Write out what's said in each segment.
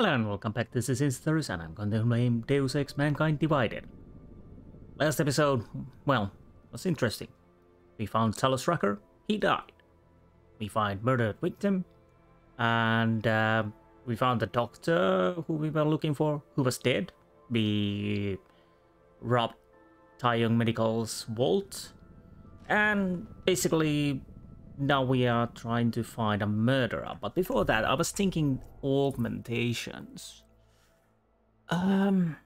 Hello and welcome back, this is Insters and I'm going to name Deus Ex Mankind Divided. Last episode, well, was interesting. We found Talos Rucker, he died. We find murdered victim, and uh, we found the doctor who we were looking for, who was dead. We robbed Tai Yong Medical's vault, and basically now we are trying to find a murderer. But before that, I was thinking augmentations. Um,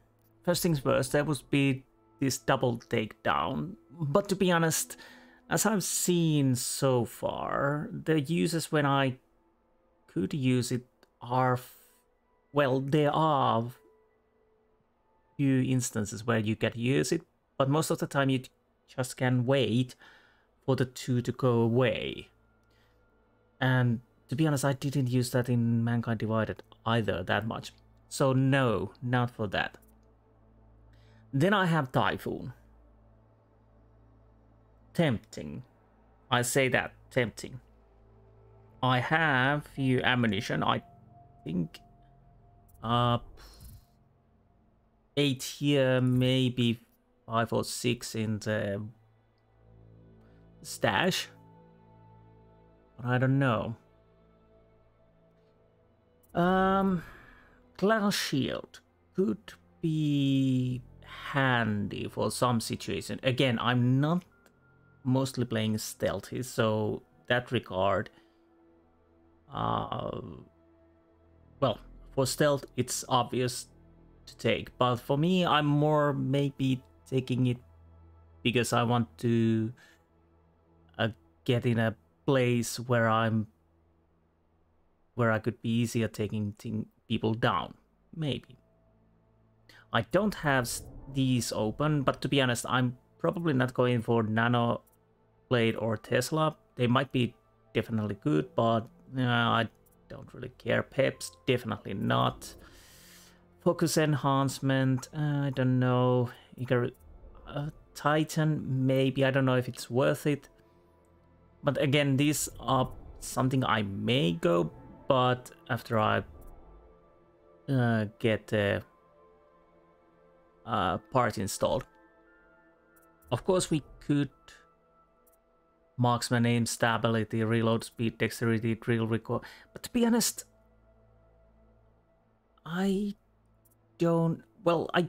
first things first, there would be this double takedown. But to be honest, as I've seen so far, the uses when I could use it are, well, there are few instances where you can use it, but most of the time you just can wait for the two to go away. And to be honest, I didn't use that in Mankind Divided either that much. So no, not for that. Then I have Typhoon. Tempting. I say that, tempting. I have few ammunition, I think uh eight here, maybe five or six in the stash. But I don't know. Um, glass shield could be handy for some situation. Again, I'm not mostly playing stealthy, so that regard, uh, well, for stealth, it's obvious to take. But for me, I'm more maybe taking it because I want to get in a place where I'm where I could be easier taking people down. Maybe. I don't have these open, but to be honest, I'm probably not going for Nano Blade or Tesla. They might be definitely good, but uh, I don't really care. Peps, definitely not. Focus enhancement, uh, I don't know. Icar uh, Titan, maybe. I don't know if it's worth it. But again, these are something I may go, but after I uh, get the uh, part installed. Of course, we could marksman aim, stability, reload speed, dexterity, drill recoil. But to be honest, I don't. Well, I.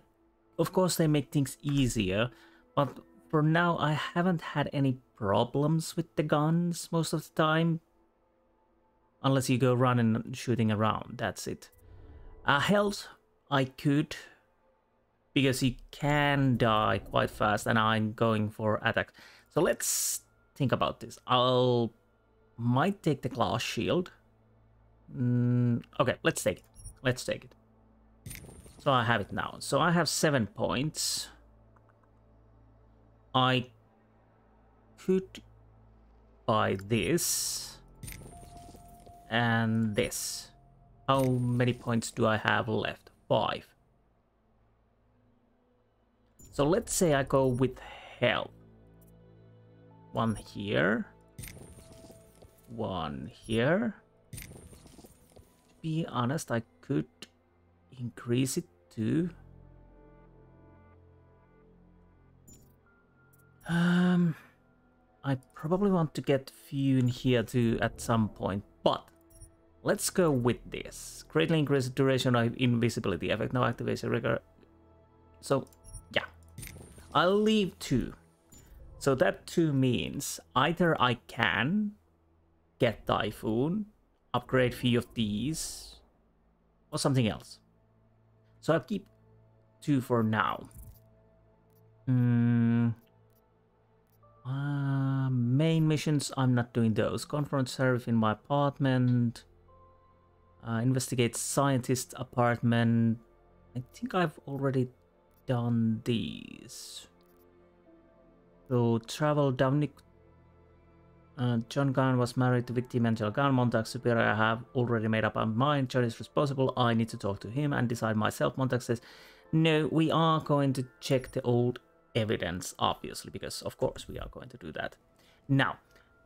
Of course, they make things easier, but for now, I haven't had any problems with the guns most of the time. Unless you go running and shooting around, that's it. Uh, health, I could. Because you can die quite fast and I'm going for attack. So let's think about this. I'll might take the glass shield. Mm, okay, let's take it. Let's take it. So I have it now. So I have seven points. I could buy this and this. How many points do I have left? Five. So let's say I go with health. One here. One here. To be honest, I could increase it to Um, I probably want to get few in here too at some point, but let's go with this. Greatly increase duration of invisibility effect, no activation regard. So, yeah. I'll leave two. So that two means either I can get Typhoon, upgrade few of these, or something else. So I'll keep two for now. Hmm. Uh, main missions, I'm not doing those. Confront sheriff in my apartment. Uh, investigate scientist apartment. I think I've already done these. So travel Dominic. Uh, John Gunn was married to victim Angela Gunn. Montag Superior I have already made up my mind. John is responsible. I need to talk to him and decide myself. Montag says, no, we are going to check the old evidence, obviously, because of course we are going to do that. Now,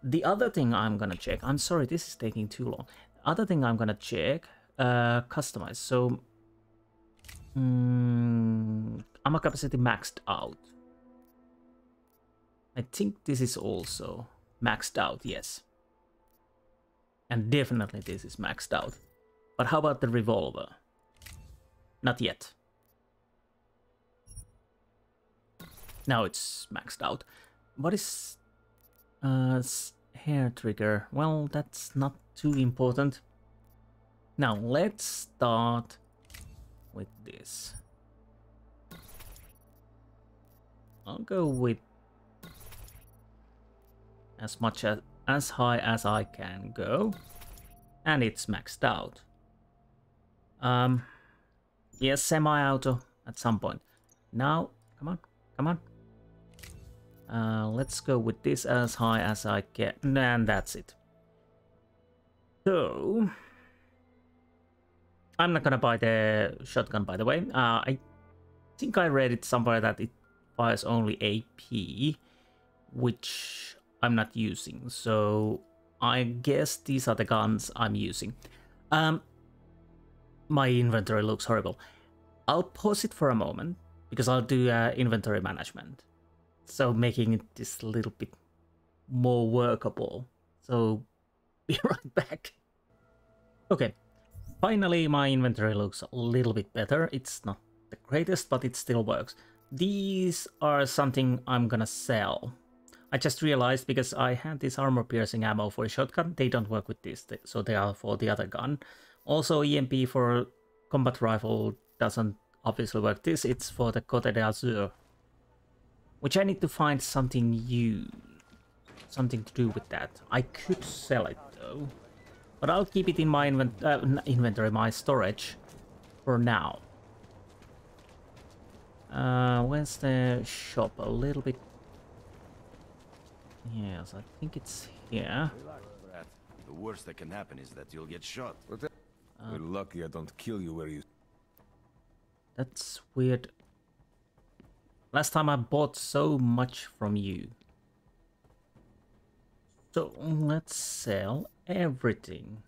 the other thing I'm gonna check, I'm sorry, this is taking too long. Other thing I'm gonna check, uh, customize. So mm, ammo capacity maxed out. I think this is also maxed out, yes. And definitely this is maxed out. But how about the revolver? Not yet. Now it's maxed out. What is uh, hair trigger? Well, that's not too important. Now let's start with this. I'll go with as much as as high as I can go. And it's maxed out. Um, yes, semi-auto at some point. Now, come on, come on. Uh, let's go with this as high as I can, and that's it. So, I'm not gonna buy the shotgun, by the way. Uh, I think I read it somewhere that it fires only AP, which I'm not using. So, I guess these are the guns I'm using. Um, my inventory looks horrible. I'll pause it for a moment because I'll do uh, inventory management. So making it just a little bit more workable. So be right back. Okay, finally my inventory looks a little bit better. It's not the greatest, but it still works. These are something I'm gonna sell. I just realized because I had this armor piercing ammo for a shotgun, they don't work with this, so they are for the other gun. Also EMP for combat rifle doesn't obviously work this, it's for the Cote d'Azur. Which I need to find something new. Something to do with that. I could sell it though. But I'll keep it in my invent uh, inventory, my storage for now. Uh, where's the shop? A little bit... Yes, I think it's here. The worst that can happen is that you'll get shot. Uh, We're lucky I don't kill you where you... That's weird. Last time I bought so much from you. So let's sell everything.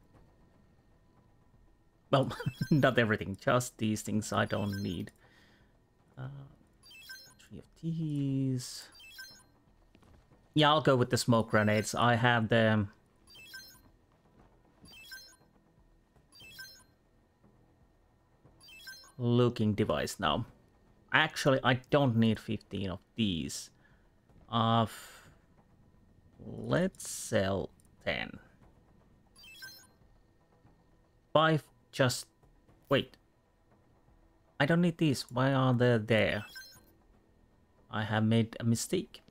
Well, not everything, just these things I don't need. Uh, three of these. Yeah, I'll go with the smoke grenades. I have them looking device now. Actually, I don't need 15 of these. Uh, let's sell 10. 5 just... Wait. I don't need these. Why are they there? I have made a mistake.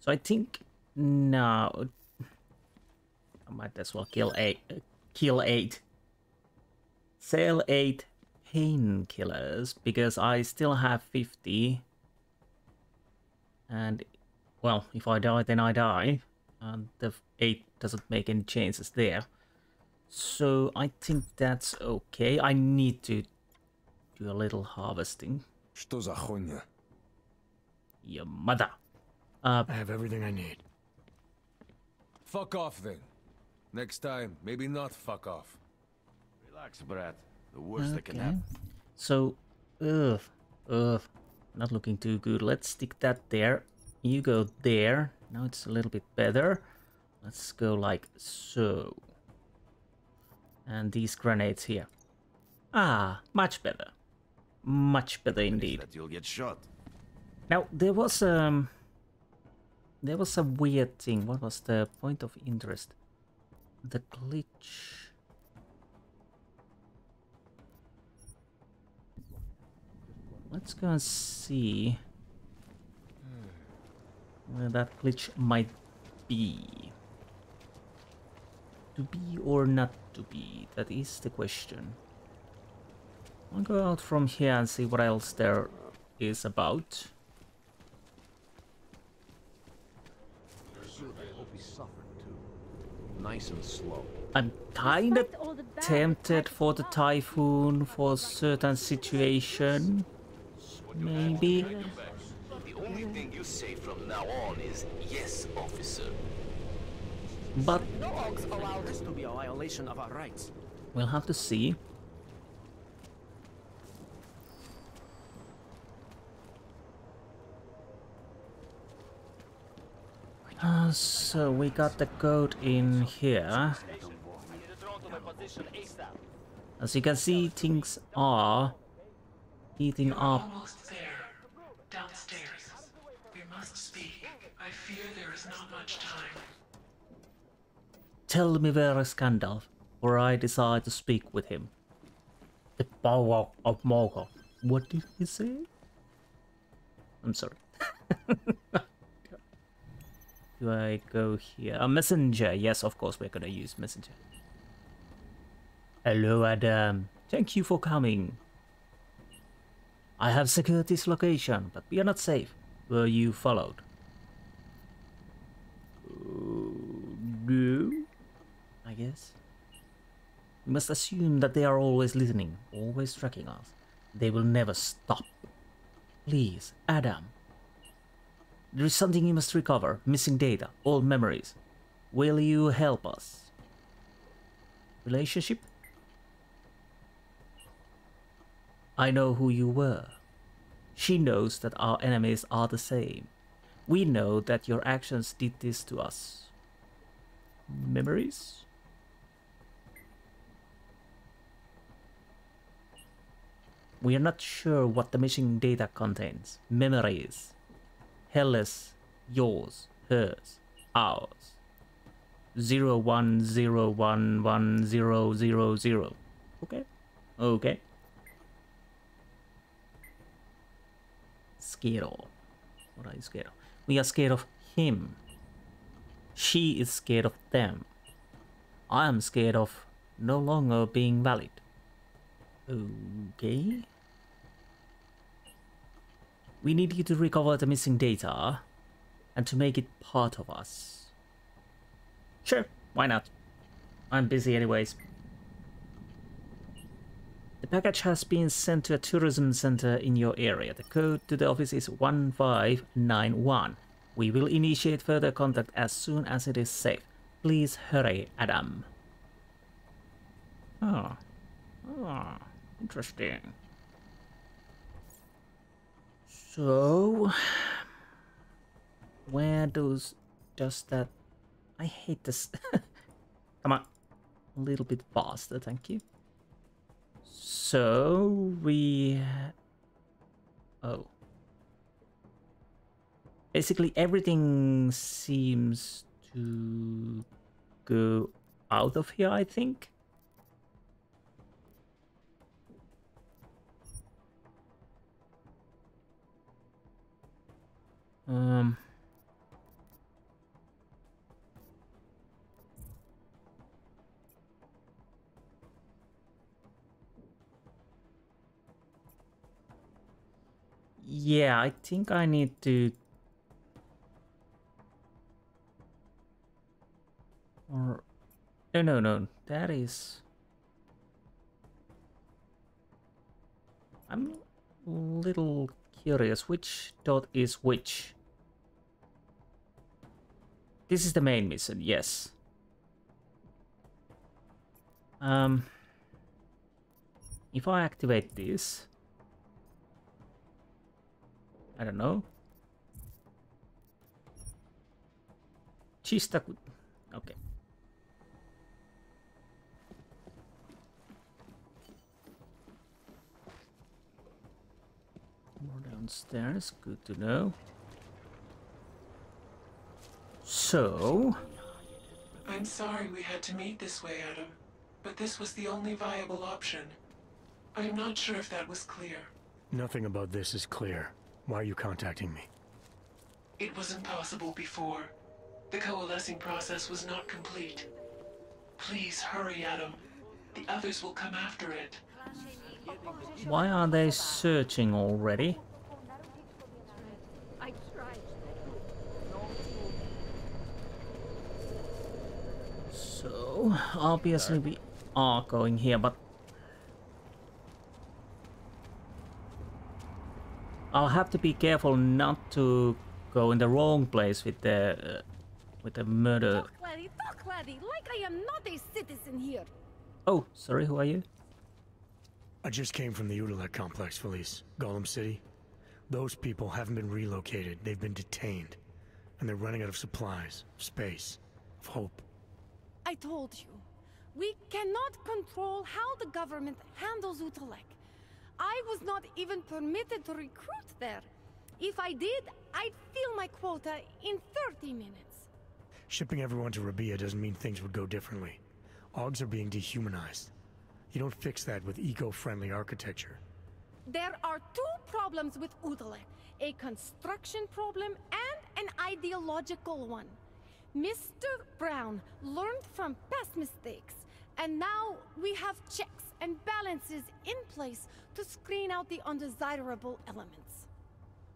So I think now I might as well kill eight. Kill eight. Sell eight painkillers because I still have 50. And, well, if I die, then I die. And the 8 doesn't make any changes there. So I think that's okay. I need to do a little harvesting. Что за хуйня? Your mother. Uh, I have everything I need. Fuck off then. Next time, maybe not fuck off. Relax, Brad. The worst that can okay. happen. So, ugh, ugh, not looking too good. Let's stick that there. You go there. Now it's a little bit better. Let's go like so. And these grenades here. Ah, much better. Much better indeed. That you'll get shot. Now, there was um there was a weird thing. What was the point of interest? The glitch. Let's go and see where that glitch might be. To be or not to be, that is the question. I'll go out from here and see what else there is about. Nice and slow. I'm kind of Despite all the bad tempted for the typhoon for a certain situation. Maybe. The only thing you say from now on is yes, officer. But No dogs allow this to be a violation of our rights. We'll have to see. Uh, so we got the code in here. As you can see, things are heating up. Almost there. Downstairs. We must speak. I fear there is not much time. Tell me where is Gandalf, or I decide to speak with him. The power of Morgoth. What did he say? I'm sorry. Do I go here? A messenger. Yes, of course we're gonna use messenger. Hello, Adam. Thank you for coming. I have secured this location, but we are not safe. Were you followed? Uh, no. I guess. We must assume that they are always listening, always tracking us. They will never stop. Please, Adam. There is something you must recover missing data, old memories. Will you help us? Relationship? I know who you were. She knows that our enemies are the same. We know that your actions did this to us. Memories? We are not sure what the missing data contains. Memories. Helles, yours, hers, ours. Zero one zero one one zero zero zero. Okay. Okay. Scared of. What are you scared of? We are scared of him. She is scared of them. I am scared of no longer being valid. Okay. We need you to recover the missing data and to make it part of us. Sure, why not? I'm busy anyways. The package has been sent to a tourism center in your area. The code to the office is 1591. We will initiate further contact as soon as it is safe. Please hurry, Adam. Oh. Oh, interesting. So, where does does that? I hate this. Come on, a little bit faster, thank you. So we, oh, basically everything seems to go out of here. I think. Um. Yeah, I think I need to... Or... No, no, no. That is... I'm a little curious. Which dot is which? This is the main mission, yes. Um... If I activate this... I don't know. Chista could... Okay. More downstairs, good to know. So... I'm sorry we had to meet this way, Adam, but this was the only viable option. I'm not sure if that was clear. Nothing about this is clear. Why are you contacting me? It was impossible before. The coalescing process was not complete. Please hurry, Adam. The others will come after it. Why are they searching already? So, obviously we are going here, but... I'll have to be careful not to go in the wrong place with the... Uh, with the murder. Talk, laddie, talk, laddie, like I am not a citizen here. Oh, sorry, who are you? I just came from the Utulek complex, Felice. Golem City. Those people haven't been relocated. They've been detained. And they're running out of supplies, of space, of hope. I told you. We cannot control how the government handles Utulek. I was not even permitted to recruit there. If I did, I'd fill my quota in 30 minutes. Shipping everyone to Rabi'ah doesn't mean things would go differently. Augs are being dehumanized. You don't fix that with eco-friendly architecture. There are two problems with Utulek. A construction problem and an ideological one. Mr. Brown learned from past mistakes, and now we have checks and balances in place to screen out the undesirable elements.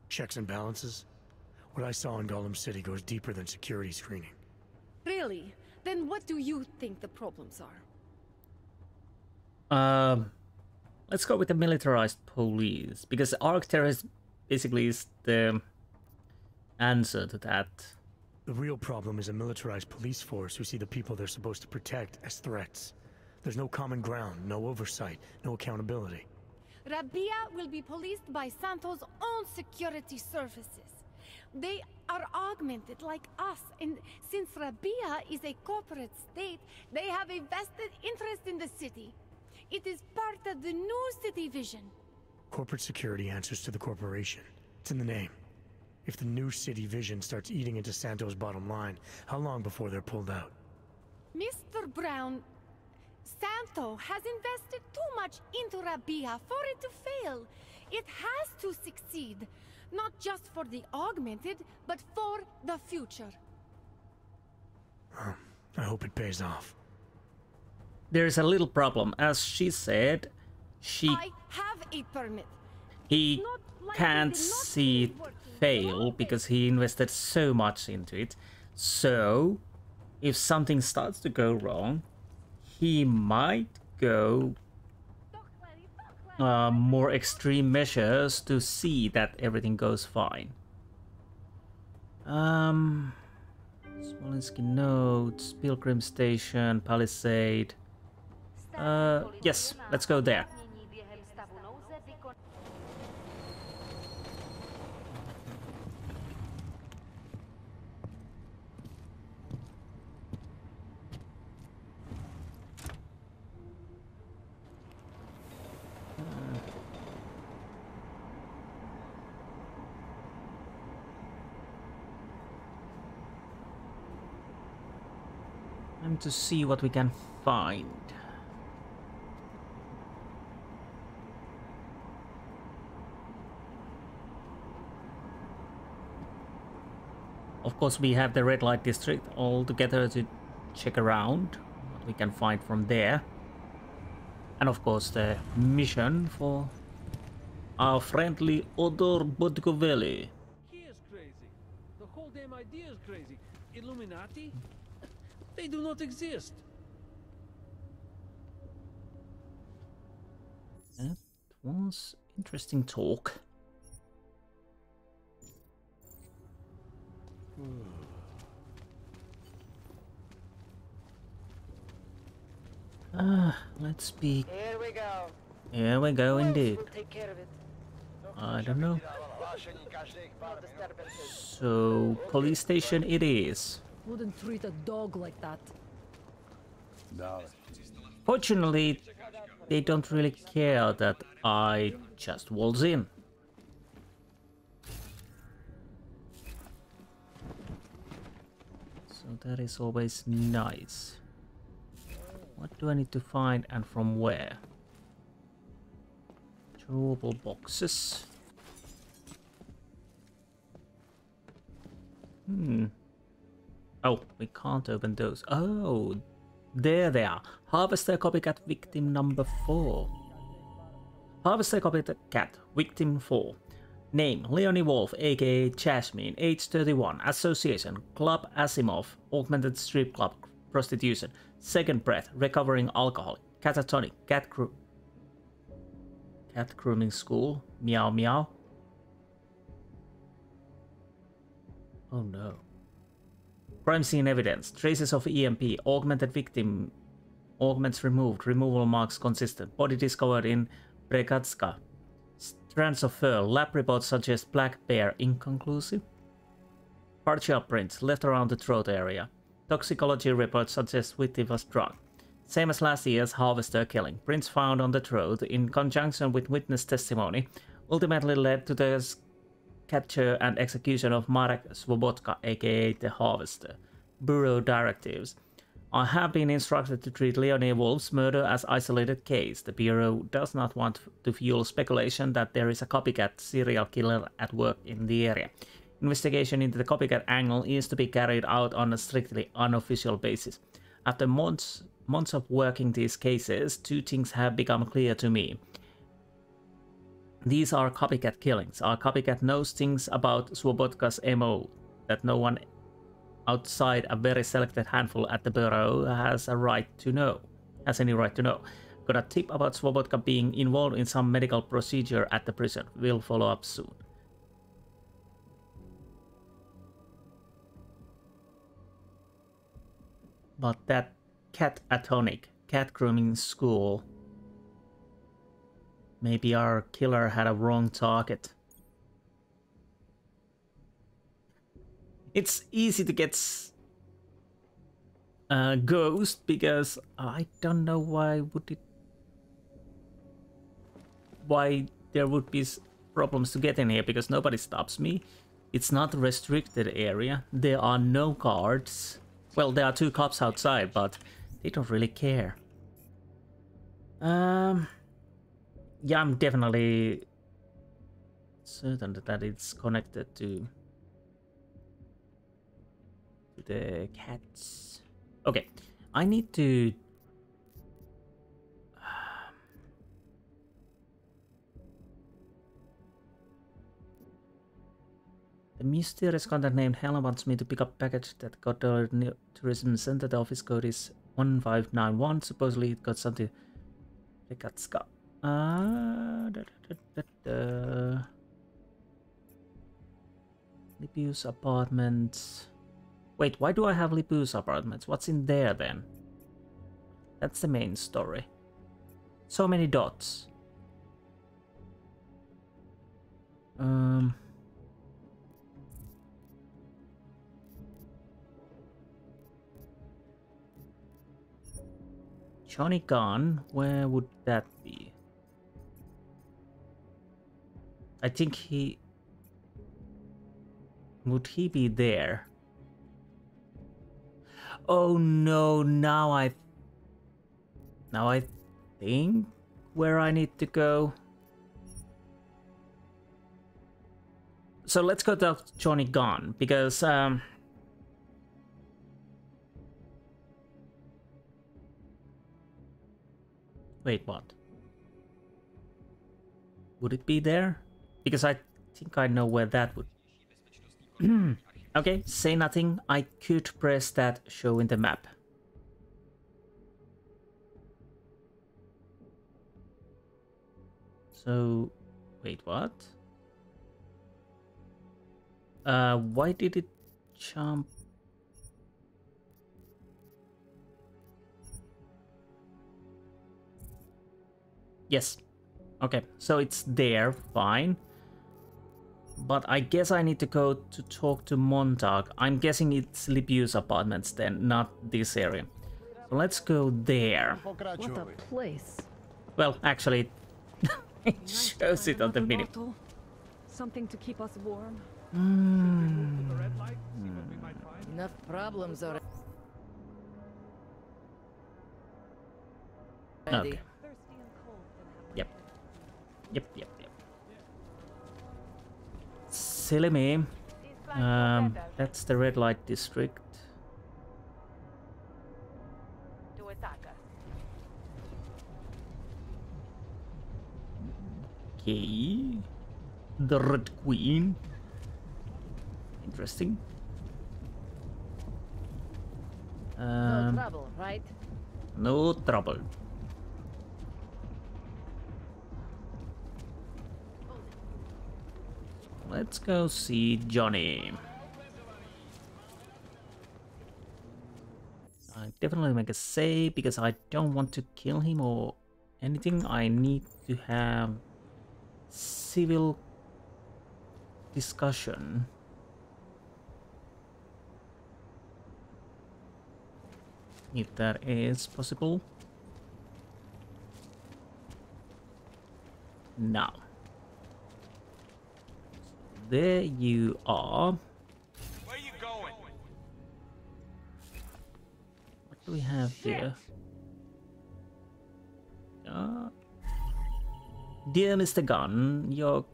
Checks and balances? What I saw in Golem City goes deeper than security screening. Really? Then what do you think the problems are? Um, let's go with the militarized police because Arcturus basically is the answer to that. The real problem is a militarized police force who see the people they're supposed to protect as threats. There's no common ground, no oversight, no accountability. Rabi'ah will be policed by Santos' own security services. They are augmented like us, and since Rabi'ah is a corporate state, they have a vested interest in the city. It is part of the new city vision. Corporate security answers to the corporation. It's in the name. If the new city vision starts eating into Santos' bottom line, how long before they're pulled out? Mr. Brown, Santo has invested too much into Rabi'ah for it to fail. It has to succeed. Not just for the augmented, but for the future. I hope it pays off. There's a little problem. As she said, she I have a permit. he can't they did not see it fail because he invested so much into it. So, if something starts to go wrong, he might go uh, more extreme measures to see that everything goes fine. Um, notes, Pilgrim Station, Palisade. Uh, yes, let's go there. To see what we can find. Of course, we have the red light district all together to check around what we can find from there. And of course, the mission for our friendly Otar Botkoveli. He is crazy. The whole damn idea is crazy. Illuminati? They do not exist. That was interesting talk. Ah, let's speak. Here we go. Here we go indeed. will take care of it? I don't know. So, police station it is. Wouldn't treat a dog like that. Fortunately, they don't really care that I just waltz in. So that is always nice. What do I need to find and from where? Drawable boxes. Hmm. Oh, we can't open those. Oh, there they are. Harvester copycat victim number 4. Harvester copycat victim 4. Name Leonie Wolf, aka Jasmine, age 31. Association Club Asimov, Augmented Strip Club, Prostitution. Second breath, recovering alcoholic. Catatonic, cat crew. Cat grooming school. Meow meow. Oh no. Crime scene evidence, traces of EMP, augmented victim Augments removed. Removal marks consistent. Body discovered in Brekatska. Strands of fur. Lab reports suggest black bear. Inconclusive. Partial prints left around the throat area. Toxicology reports suggest Whitty was drugged. Same as last year's harvester killing. Prints found on the throat in conjunction with witness testimony ultimately led to the capture and execution of Marek Svobotka, aka the Harvester. Bureau directives. I have been instructed to treat Leonie Wolf's murder as isolated case. The Bureau does not want to fuel speculation that there is a copycat serial killer at work in the area. Investigation into the copycat angle is to be carried out on a strictly unofficial basis. After months months of working these cases, two things have become clear to me. These are copycat killings. Our copycat knows things about Swobodka's MO that no one outside a very selected handful at the Bureau has a right to know. Has any right to know. Got a tip about Swobodka being involved in some medical procedure at the prison. We'll follow up soon. But that cat atonic, cat grooming school. Maybe our killer had a wrong target. It's easy to get s- uh, ghost because I don't know why would it why there would be problems to get in here because nobody stops me. It's not a restricted area. There are no guards. Well, there are two cops outside, but they don't really care. Um, yeah, I'm definitely certain that it's connected to the cats. Okay, I need to. The mysterious contact named Helen wants me to pick up a package that got to the tourism center. The office code is 1591. Supposedly it got something. Rekatska. Uh, da, da, da, da. Lipius apartments. Wait, why do I have Lipius apartments? What's in there then? That's the main story. So many dots. Um. Johnny Gunn, where would that I think he... Would he be there? Oh no, now I... Now I think where I need to go. So let's go to Johnny Gunn, because... Um, Wait, what? Would it be there? Because I think I know where that would. okay, say nothing. I could press that show in the map. So, wait, what? Uh, why did it jump? Yes. Okay, so it's there, fine. But I guess I need to go to talk to Montag. I'm guessing it's Lipius apartments then, not this area. So let's go there. What a place. Well, actually, it shows it on the mini. Something to keep us warm. Hmm. Enough problems already. Okay. Yep. Yep, yep, yep. Silly me. Um, that's the red light district. Okay. The Red Queen. Interesting. No Um, trouble, right? no trouble. Let's go see Johnny. I definitely make a save because I don't want to kill him or anything. I need to have civil discussion. If that is possible. Now. There you are. Where are you going? What do we have here? Uh, dear Mr. Gunn, your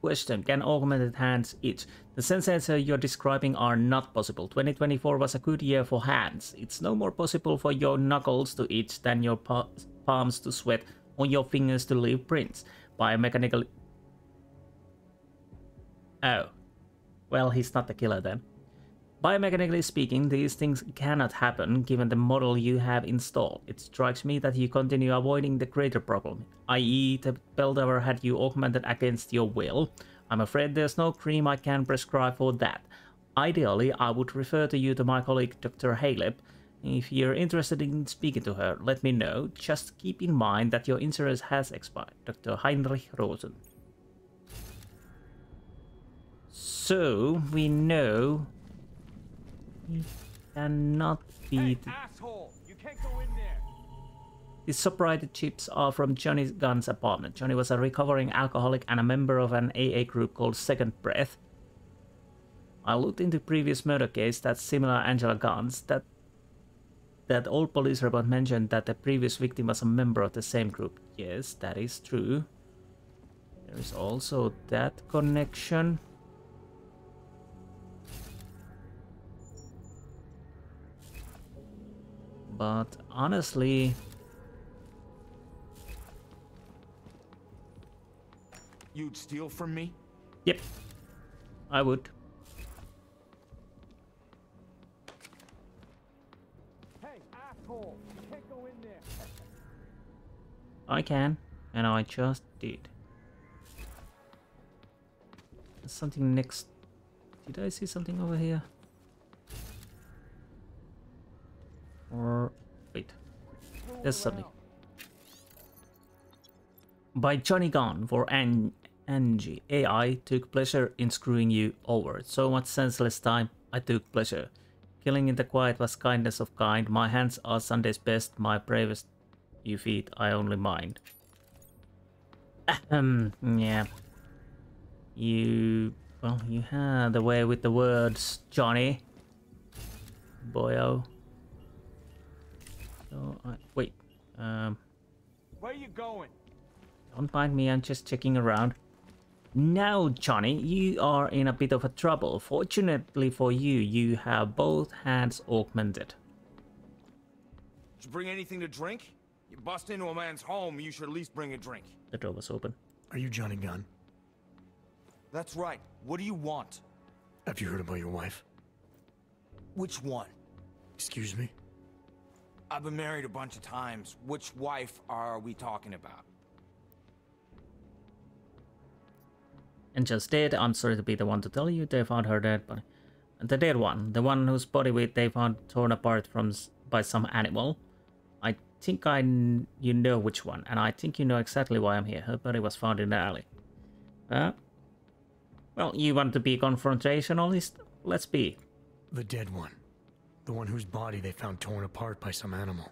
question can augmented hands itch. The sensations you're describing are not possible. 2024 was a good year for hands. It's no more possible for your knuckles to itch than your pa palms to sweat or your fingers to leave prints. Biomechanical. Oh. Well, he's not the killer then. Biomechanically speaking, these things cannot happen given the model you have installed. It strikes me that you continue avoiding the greater problem, i.e. the bell tower had you augmented against your will. I'm afraid there's no cream I can prescribe for that. Ideally, I would refer to you to my colleague Dr. Haleb. If you're interested in speaking to her, let me know. Just keep in mind that your insurance has expired. Dr. Heinrich Rosen. So, we know he cannot be... the- Asshole! You can't go in there! These subwriter chips are from Johnny Gunn's apartment. Johnny was a recovering alcoholic and a member of an AA group called Second Breath. I looked into previous murder case that's similar Angela Gunn's. That that old police report mentioned that the previous victim was a member of the same group. Yes, that is true. There is also that connection. But honestly, You'd steal from me? Yep, I would. Hey, asshole! You can't go in there! I can, and I just did. There's something next. Did I see something over here? Or wait, there's something. By Johnny Gunn for An Angie. AI took pleasure in screwing you over. So much senseless time, I took pleasure. Killing in the quiet was kindness of kind. My hands are Sunday's best, my bravest you feet I only mind. Um, yeah. You, well, you had the way with the words, Johnny. Boyo. So, I, wait, um, Where are you going? don't mind me, I'm just checking around. Now, Johnny, you are in a bit of a trouble. Fortunately for you, you have both hands augmented. Did you bring anything to drink? You bust into a man's home, you should at least bring a drink. The door was open. Are you Johnny Gunn? That's right. What do you want? Have you heard about your wife? Which one? Excuse me? I've been married a bunch of times. Which wife are we talking about? And just dead, I'm sorry to be the one to tell you, they found her dead body. The dead one, the one whose body we, they found torn apart from by some animal. I think I you know which one, and I think you know exactly why I'm here. Her body was found in the alley. Uh, well, you want to be confrontationalist? Let's be. The dead one. The one whose body they found torn apart by some animal.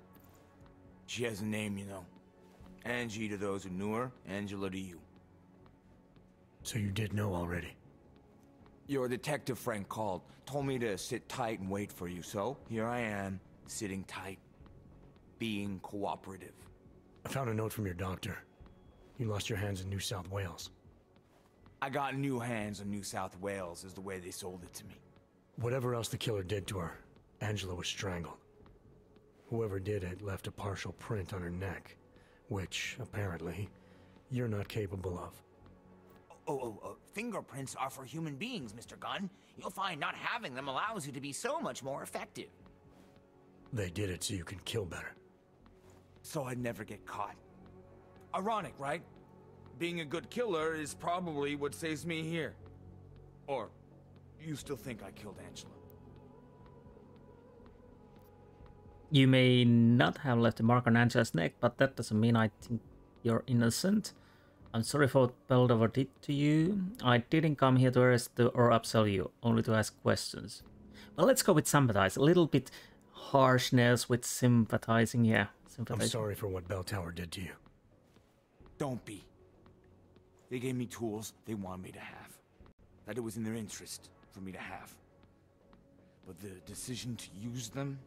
She has a name, you know. Angie to those who knew her, Angela to you. So you did know already. Your detective friend called, told me to sit tight and wait for you, so here I am, sitting tight, being cooperative. I found a note from your doctor. You lost your hands in New South Wales. I got new hands in New South Wales, is the way they sold it to me. Whatever else the killer did to her, Angela was strangled. Whoever did it left a partial print on her neck, which, apparently, you're not capable of. Oh, oh, oh, fingerprints are for human beings, Mr. Gunn. You'll find not having them allows you to be so much more effective. They did it so you can kill better. So I'd never get caught. Ironic, right? Being a good killer is probably what saves me here. Or, you still think I killed Angela? You may not have left a mark on Angela's neck, but that doesn't mean I think you're innocent. I'm sorry for what Belltower did to you. I didn't come here to arrest or absolve you, only to ask questions. Well, let's go with sympathize. A little bit harshness with sympathizing, yeah. Sympathizing. I'm sorry for what Bell Tower did to you. Don't be. They gave me tools they wanted me to have. That it was in their interest for me to have. But the decision to use them,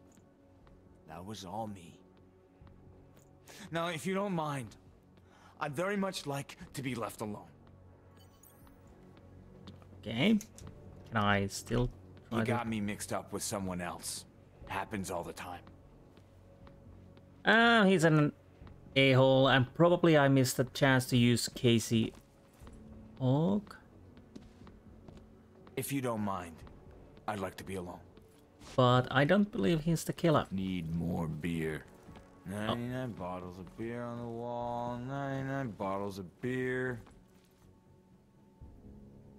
that was all me. Now, if you don't mind, I'd very much like to be left alone. Okay. Can I still You got me mixed up with someone else. Happens all the time. Ah, he's an a-hole, and probably I missed a chance to use CASIE aug. If you don't mind, I'd like to be alone. But I don't believe he's the killer. Need more beer. 99 bottles of beer on the wall, 99 bottles of beer.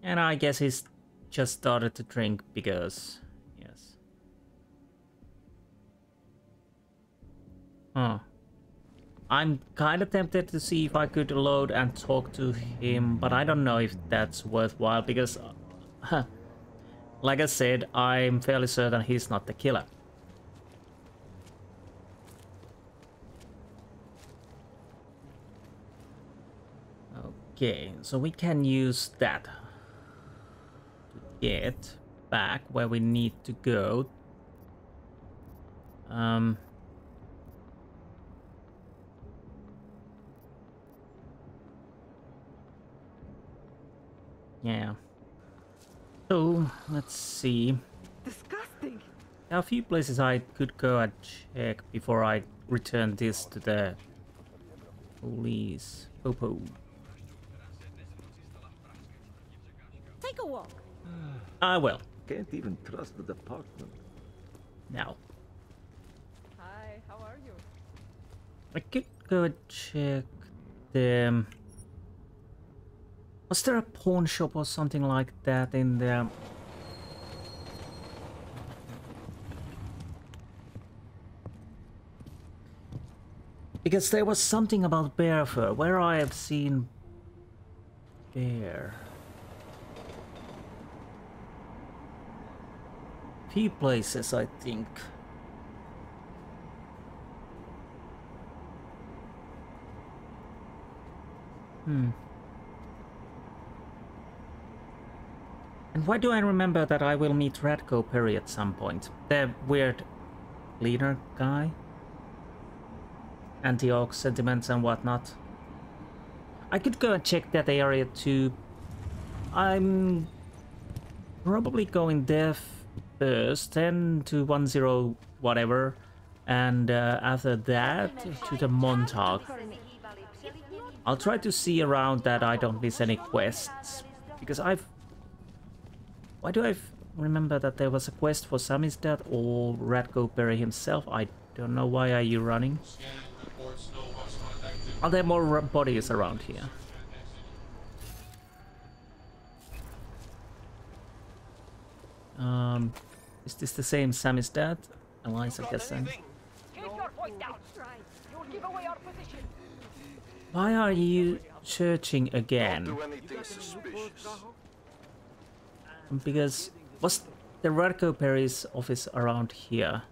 And I guess he's just started to drink because... Yes. Huh. I'm kind of tempted to see if I could load and talk to him, but I don't know if that's worthwhile because... Uh, like I said, I'm fairly certain he's not the killer. Okay, so we can use that to get back where we need to go. Um, yeah. So, let's see. Disgusting. There are a few places I could go and check before I return this to the police. Popo. Take a walk. Ah, I will. Can't even trust the department. Now. Hi, how are you? I could go and check the... Was there a pawn shop or something like that in there? Because there was something about bear fur, where I have seen bear. Few places, I think. Hmm. And why do I remember that I will meet Radko Perry at some point? The weird leader guy? anti-aug sentiments and whatnot. I could go and check that area too. I'm probably going there first, then to 10 whatever, and uh, after that to the Montag. I'll try to see around that I don't miss any quests, because I've... Why do I remember that there was a quest for Samizdat or Radko Perry himself? I don't know why are you running. Are there more bodies around here? Um, is this the same Samizdat? Eliza guessing. Why are you searching again? Because was the Radko Perry's office around here?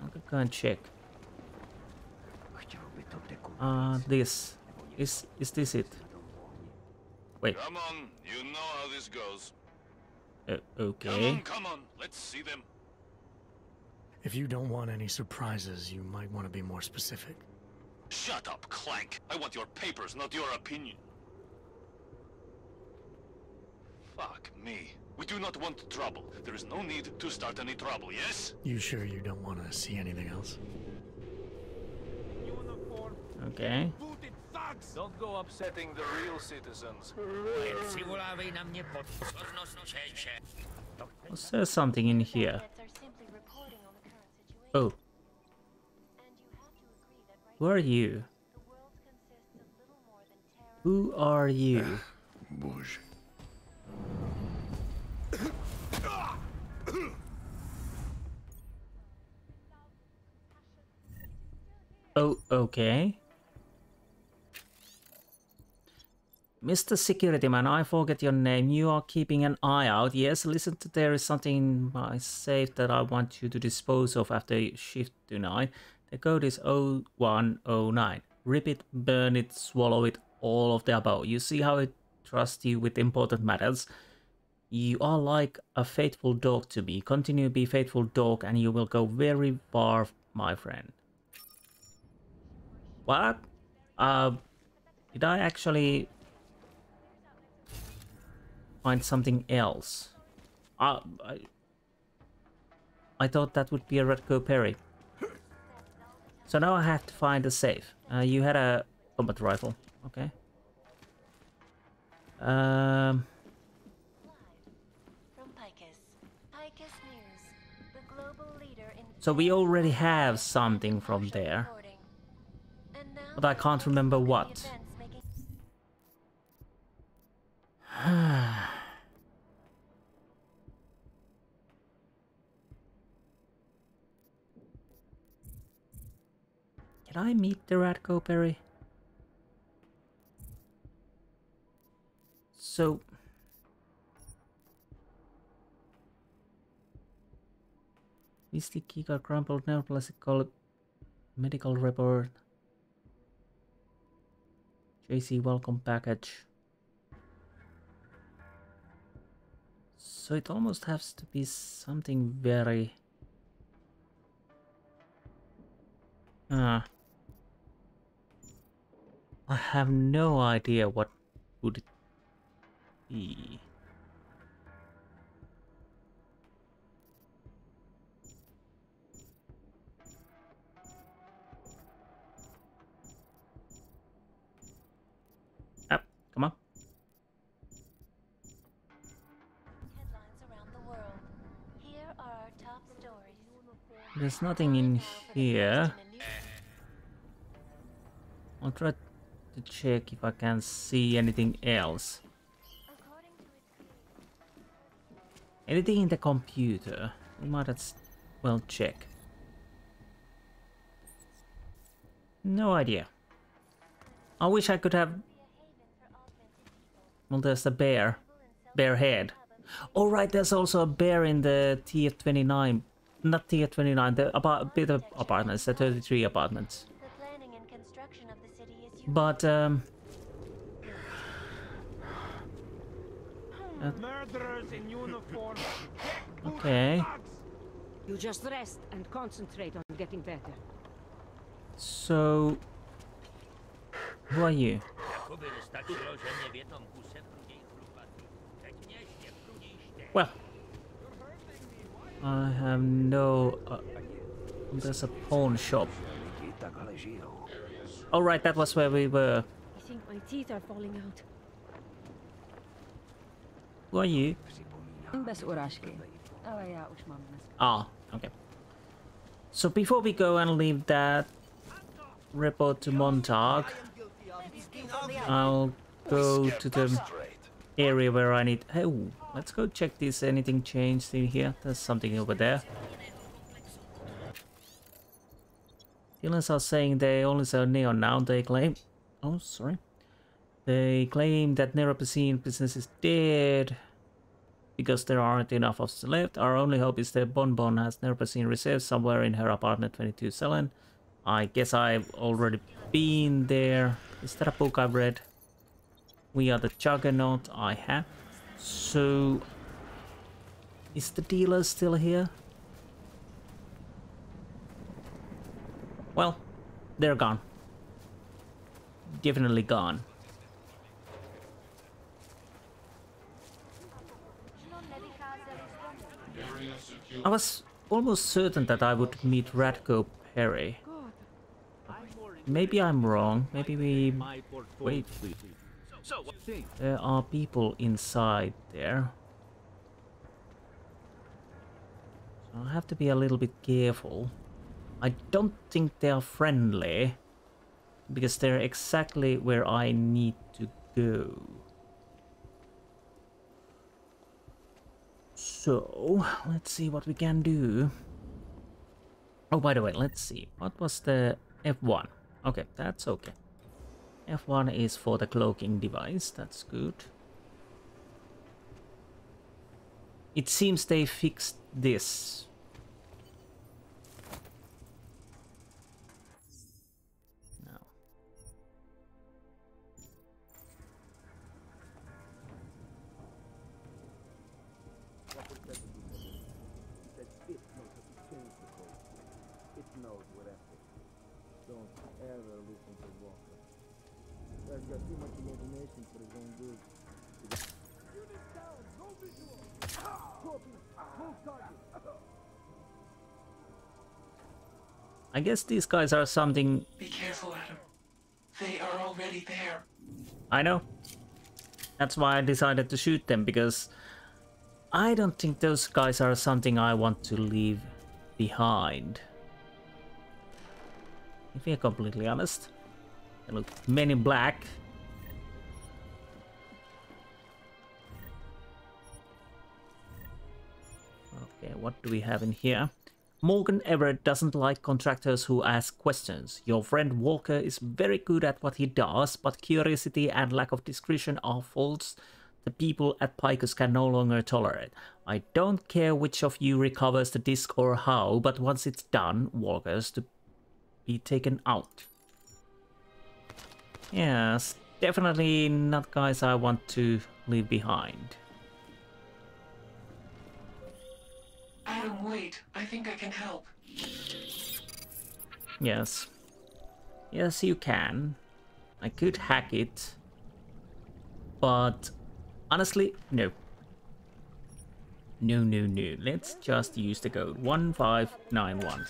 I'm gonna go and check. Uh, this. Is is this it? Wait. Come on, you know how this goes. Uh, Come okay. on, come on, let's see them. If you don't want any surprises, you might want to be more specific. Shut up, Clank. I want your papers, not your opinion. Fuck me. We do not want trouble. There is no need to start any trouble, yes? You sure you don't want to see anything else? Okay. Don't go upsetting the real citizens. Was there something in here? Oh. Who are you? Who are you? Bush. Oh, okay. Mr. Security Man, I forget your name. You are keeping an eye out. Yes, listen to there is something in my safe that I want you to dispose of after shift tonight. The code is 0109. Rip it, burn it, swallow it, all of the above. You see how it trusts you with important matters? You are like a faithful dog to me. Continue to be faithful dog and you will go very far, my friend. What? Uh, did I actually find something else? Uh, I, I thought that would be a Radko Perry. So now I have to find a safe. Uh, you had a combat rifle, okay. Um... So we already have something from there. But I can't remember what. Can I meet the Radko Perry? So... Mystic keycard crumpled neoclassical medical report. JC welcome package. So it almost has to be something very... Ah. I have no idea what would it be. Up, ah, come on. There's nothing in here. I'll try to check if I can see anything else. Anything in the computer? We might as well check. No idea. I wish I could have... Well, there's a bear. Bear head. Oh right, there's also a bear in the TF29. Not TF29, the about a bit of apartments, the 33 apartments. But, um... uh, Murderers in uniform. Okay. You just rest and concentrate on getting better. So... Who are you? Well, I have no. Uh, there's a pawn shop. All right, that was where we were. I think my teeth are falling out. Who are you? Ah, okay. So before we go and leave that report to Montag, I'll go to the area where I need... Oh, let's go check this. Anything changed in here? There's something over there. Dealers are saying they only sell neon now. They claim... Oh, sorry. They claim that Neuropozyne business is dead because there aren't enough of us left. Our only hope is that Bonbon has Neuropozyne reserves somewhere in her apartment 22 Selen. I guess I've already been there. Is that a book I've read? We are the Juggernaut. I have. So, is the dealer still here? Well, they're gone. Definitely gone. I was almost certain that I would meet Radko Perry. Maybe I'm wrong. Maybe we... Wait. There are people inside there. So I have to be a little bit careful. I don't think they are friendly. Because they're exactly where I need to go. So, let's see what we can do. Oh, by the way, let's see. What was the F1. Okay, that's okay. F1 is for the cloaking device, that's good. It seems they fixed this. I guess these guys are something... Be careful, Adam. They are already there. I know. That's why I decided to shoot them, because I don't think those guys are something I want to leave behind. If we're completely honest. They look men in black. Okay, what do we have in here? Morgan Everett doesn't like contractors who ask questions. Your friend Walker is very good at what he does, but curiosity and lack of discretion are faults the people at Picus can no longer tolerate. I don't care which of you recovers the disc or how, but once it's done, Walker's to be taken out. Yes, definitely not guys I want to leave behind. Adam, wait. I think I can help. Yes. Yes, you can. I could hack it. But honestly, no. No, no, no. Let's just use the code 1591.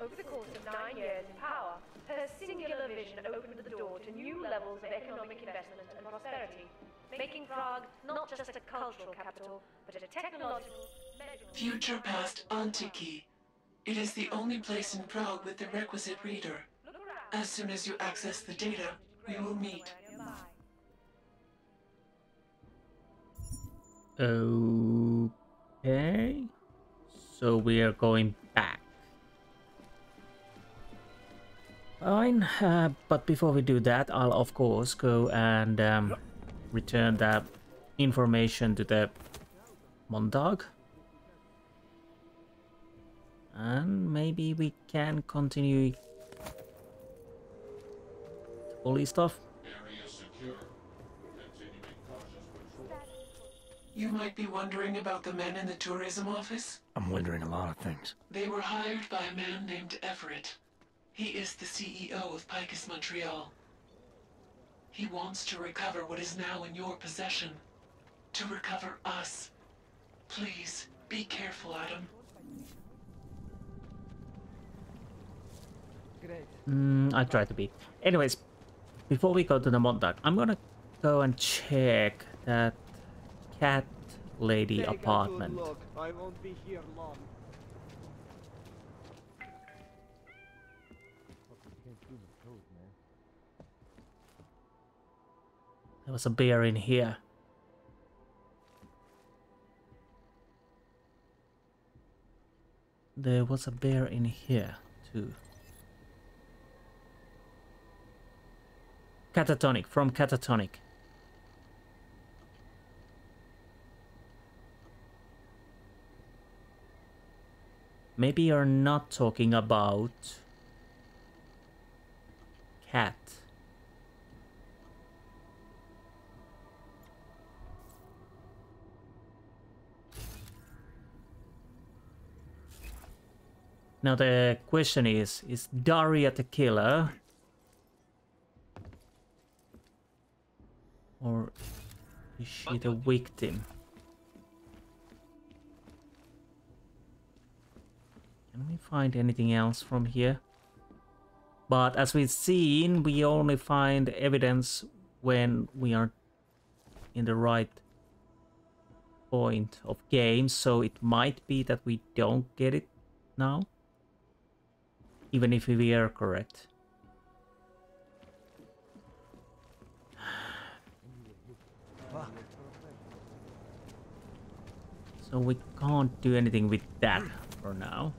Over the course of nine years in power, her singular vision opened the door to new levels of economic investment and prosperity, making Prague not just a cultural capital, but a technological, medical... Future past Antiki. It is the only place in Prague with the requisite reader. As soon as you access the data, we will meet. Okay. So we are going back. Fine, uh, but before we do that, I'll of course go and um, return that information to the Montag. And maybe we can continue police stuff. You might be wondering about the men in the tourism office. I'm wondering a lot of things. They were hired by a man named Everett. He is the CEO of Picus Montreal. He wants to recover what is now in your possession. To recover us. Please, be careful, Adam. Mm, I try to be. Anyways, before we go to the Montag, I'm gonna go and check that cat lady Take a apartment. good look. I won't be here long. There was a bear in here. There was a bear in here too. Catatonic from Catatonic. Maybe you're not talking about cat. Now the question is, is Daria the killer? Or is she the victim? Can we find anything else from here? But as we've seen, we only find evidence when we are in the right point of game, so it might be that we don't get it now even if we are correct. So we can't do anything with that for now.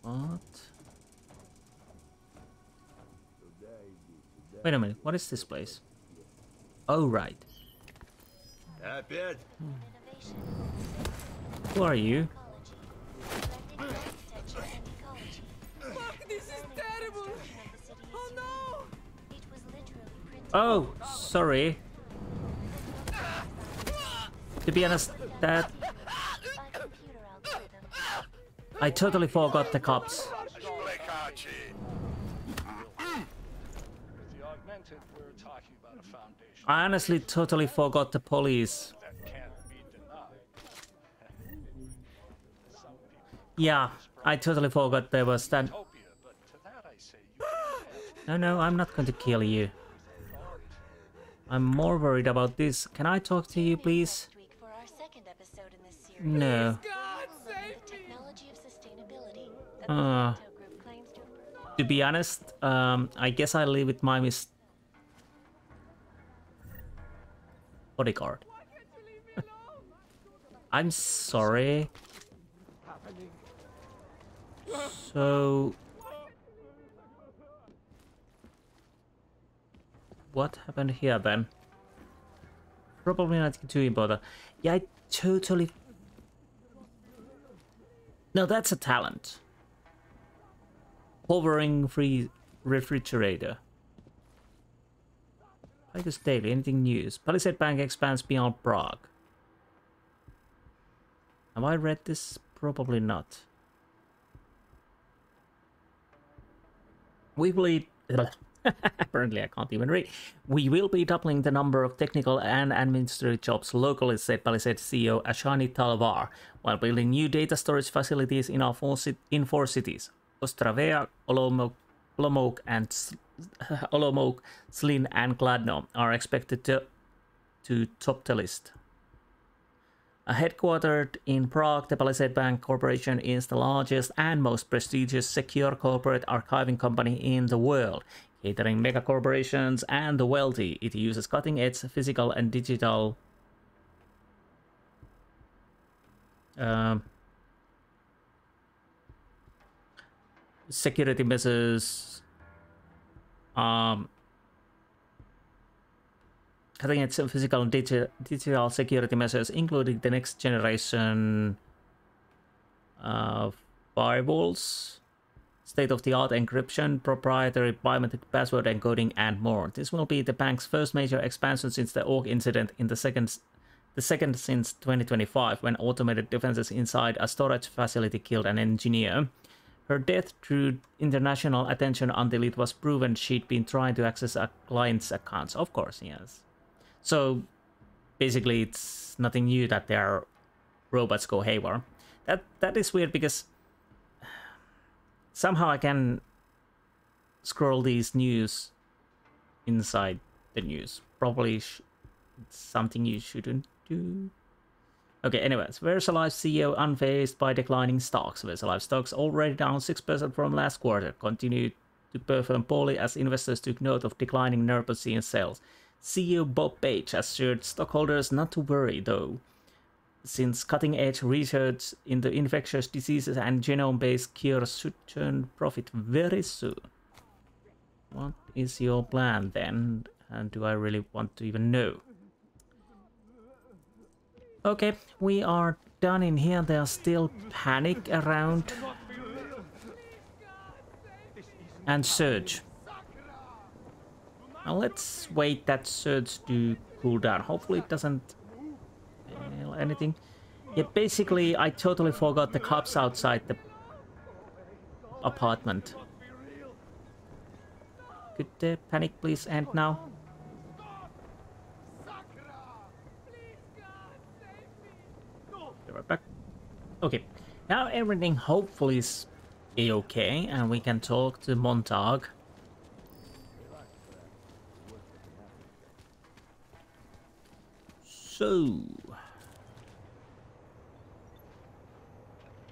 What? Wait a minute, what is this place? Oh, right. Who are you? Oh, sorry. To be honest, that... I totally forgot the cops. I honestly totally forgot the police. Yeah, I totally forgot there was that. No, no, I'm not going to kill you. I'm more worried about this. Can I talk to you, please? For our second episode in this series. No. The technology of sustainability that Uh, the Sato group claims to to be honest, um, I guess I'll leave with my mis- bodyguard. I'm sorry. So, what happened here then? Probably not too important. Yeah, I totally. No, that's a talent. Hovering free refrigerator. Tigers Daily, anything news? Palisade Bank expands beyond Prague. Have I read this? Probably not. We believe... be... Apparently I can't even read. We will be doubling the number of technical and administrative jobs locally, said Palisade CEO Ashani Talvar, while building new data storage facilities in our four, in four cities. Ostrava, Olomouc, Olomouc and Olomouc, Zlín and Kladno are expected to, to top the list. Headquartered in Prague, the Palisade Bank Corporation is the largest and most prestigious secure corporate archiving company in the world, catering mega corporations and the wealthy. It uses cutting edge physical and digital um, security measures, um, cutting edge physical and digi- digital security measures, including the next generation uh, firewalls, state of the art encryption, proprietary biometric password encoding, and more. This will be the bank's first major expansion since the Aug incident in the second. The second since 2025, when automated defenses inside a storage facility killed an engineer. Her death drew international attention until it was proven she'd been trying to access a client's accounts. Of course, yes. So basically, it's nothing new that their robots go haywire. That that is weird because somehow I can scroll these news inside the news. Probably something you shouldn't do. Okay, anyways, VersaLife CEO unfazed by declining stocks. VersaLife stocks already down 6% from last quarter, continued to perform poorly as investors took note of declining Neuropozyne sales. CEO Bob Page assured stockholders not to worry, though, since cutting edge research into infectious diseases and genome based cures should turn profit very soon. What is your plan then? And do I really want to even know? Okay, we are done in here. There's still panic around. And surge. Now let's wait that surge to cool down. Hopefully it doesn't anything. Yeah, basically I totally forgot the cops outside the apartment. Could the panic please end now? Right back. Okay, now everything hopefully is a-okay and we can talk to Montag. So,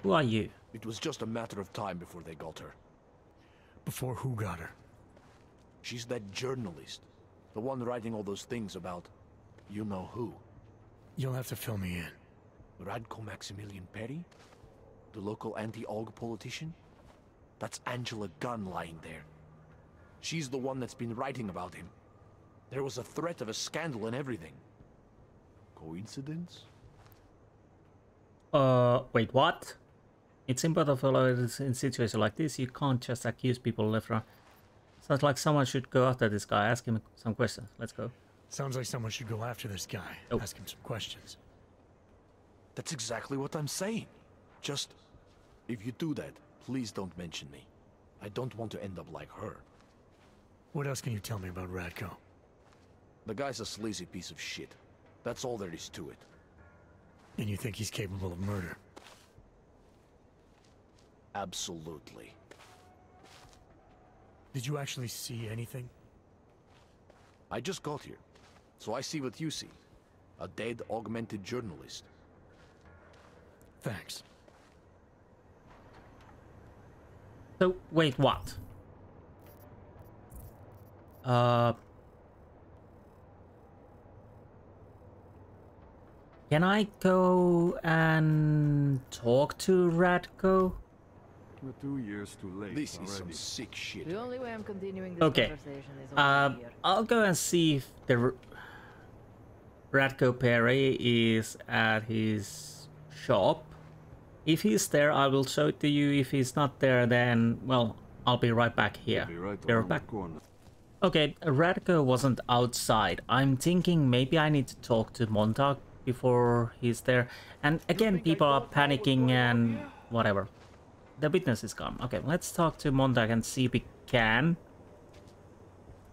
who are you? It was just a matter of time before they got her. Before who got her? She's that journalist. The one writing all those things about... You know who. You'll have to fill me in. Radko Maximilian Perry? The local anti-AUG politician? That's Angela Gunn lying there. She's the one that's been writing about him. There was a threat of a scandal and everything. Coincidence? Uh, wait, what? It's important for in situations like this, you can't just accuse people left right. Sounds like someone should go after this guy, ask him some questions. Let's go. Sounds like someone should go after this guy, Oh. ask him some questions. That's exactly what I'm saying. Just, if you do that, please don't mention me. I don't want to end up like her. What else can you tell me about Radko? The guy's a sleazy piece of shit. That's all there is to it. And you think he's capable of murder? Absolutely. Did you actually see anything? I just got here, so I see what you see. A dead, augmented journalist. Thanks. So, wait, what? Uh... Can I go and talk to Radko? We're two years too late This is some sick shit. The only way I'm continuing this Okay. conversation is over Uh, here. I'll go and see if the R- Radko Perry is at his shop. If he's there, I will show it to you. If he's not there, then, well, I'll be right back here. Be right Be right the back. Okay, Radko wasn't outside. I'm thinking maybe I need to talk to Montag before he's there. And again, people are panicking and whatever. The witness is gone. Okay, let's talk to Montag and see if we can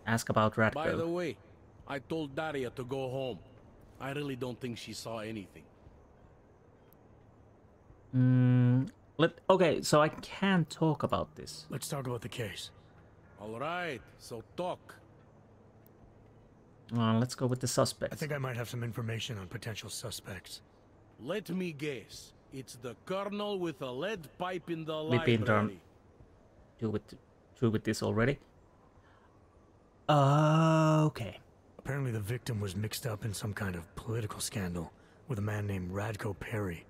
ask about Radko. By the way, I told Daria to go home. I really don't think she saw anything. Mm, let okay, so I can talk about this. Let's talk about the case. All right, so talk. Uh, let's go with the suspects. I think I might have some information on potential suspects. Let me guess. It's the colonel with a lead pipe in the We've been done library. do with through with this already. Uh, okay. Apparently the victim was mixed up in some kind of political scandal with a man named Radko Perry.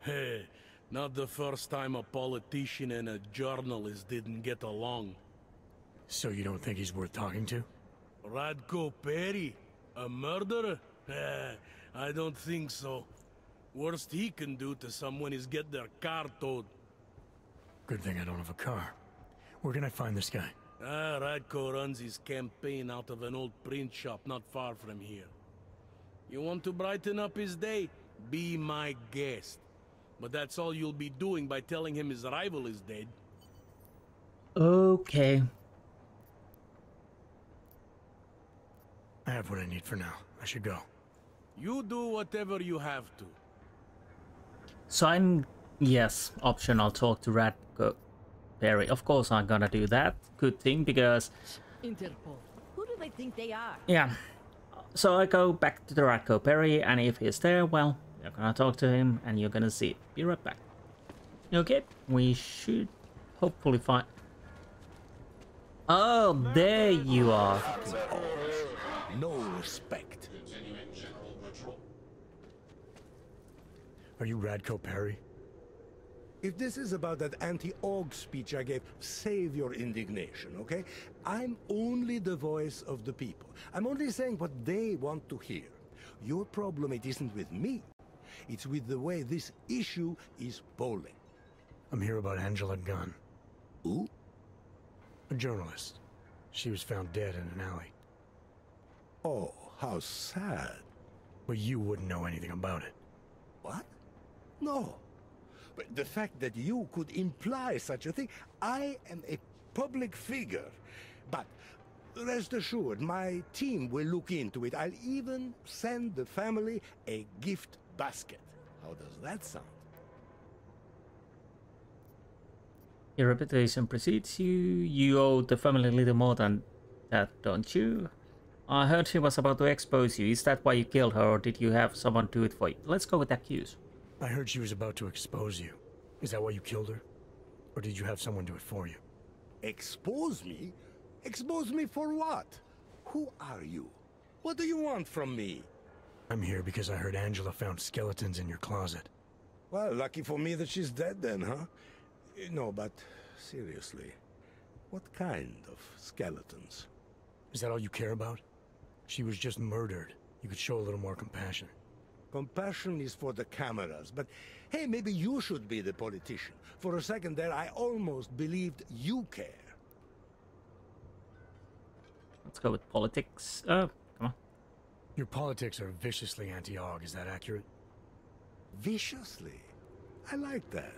Hey, not the first time a politician and a journalist didn't get along. So you don't think he's worth talking to? Radko Perry? A murderer? Eh, I don't think so. Worst he can do to someone is get their car towed. Good thing I don't have a car. Where can I find this guy? Ah, Radko runs his campaign out of an old print shop not far from here. You want to brighten up his day? Be my guest. But that's all you'll be doing by telling him his rival is dead. Okay. I have what I need for now. I should go. You do whatever you have to. So I'm yes, option I'll talk to Radko Perry. Of course I'm gonna do that. Good thing because Interpol. Who do they think they are? yeah. So I go back to the Radko Perry and if he's there, well, you're gonna talk to him and you're gonna see it. Be right back. Okay, we should hopefully find Oh, there you are. No respect. Are you Radko Perry? If this is about that anti-AUG speech I gave, save your indignation, okay? I'm only the voice of the people. I'm only saying what they want to hear. Your problem, it isn't with me. It's with the way this issue is polling. I'm here about Angela Gunn. Who? A journalist. She was found dead in an alley. Oh, how sad. But you wouldn't know anything about it. What? No. But the fact that you could imply such a thing, I am a public figure. But rest assured, my team will look into it. I'll even send the family a gift basket. How does that sound? Your reputation precedes you. You owe the family a little more than that, don't you? I heard she was about to expose you. Is that why you killed her, or did you have someone do it for you? Let's go with accuse. I heard she was about to expose you. Is that why you killed her? Or did you have someone do it for you? Expose me? Expose me for what? Who are you? What do you want from me? I'm here because I heard Angela found skeletons in your closet. Well, lucky for me that she's dead then, huh? No, but seriously, what kind of skeletons? Is that all you care about? She was just murdered. You could show a little more compassion. Compassion is for the cameras, but hey, maybe you should be the politician. For a second there, I almost believed you care. Let's go with politics. Uh, come on. Your politics are viciously anti-AUG, is that accurate? Viciously? I like that.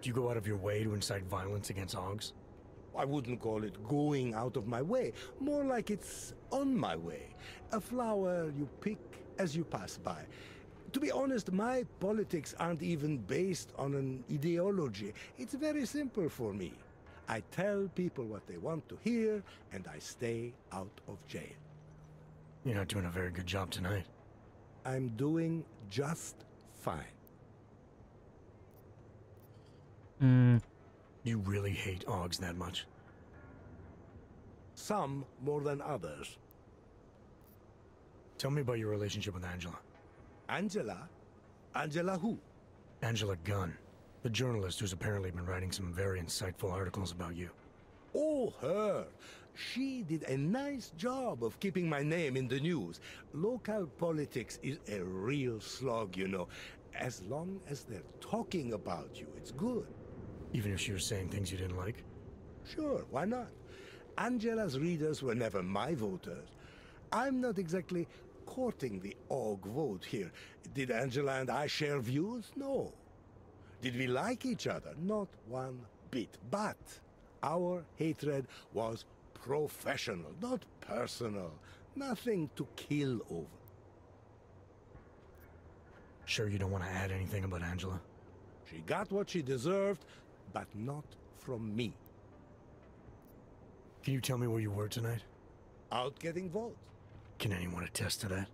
Do you go out of your way to incite violence against AUGs? I wouldn't call it going out of my way. More like it's on my way. A flower you pick as you pass by. To be honest, my politics aren't even based on an ideology. It's very simple for me. I tell people what they want to hear, and I stay out of jail. You're not doing a very good job tonight. I'm doing just fine. Hmm. You really hate AUGs that much? Some more than others. Tell me about your relationship with Angela. Angela? Angela who? Angela Gunn, the journalist who's apparently been writing some very insightful articles about you. Oh, her. She did a nice job of keeping my name in the news. Local politics is a real slog, you know. As long as they're talking about you, it's good. Even if she was saying things you didn't like? Sure, why not? Angela's readers were never my voters. I'm not exactly courting the AUG vote here. Did Angela and I share views? No. Did we like each other? Not one bit. But our hatred was professional, not personal. Nothing to kill over. Sure you don't want to add anything about Angela? She got what she deserved, but not from me. Can you tell me where you were tonight? Out getting votes. Can anyone attest to that?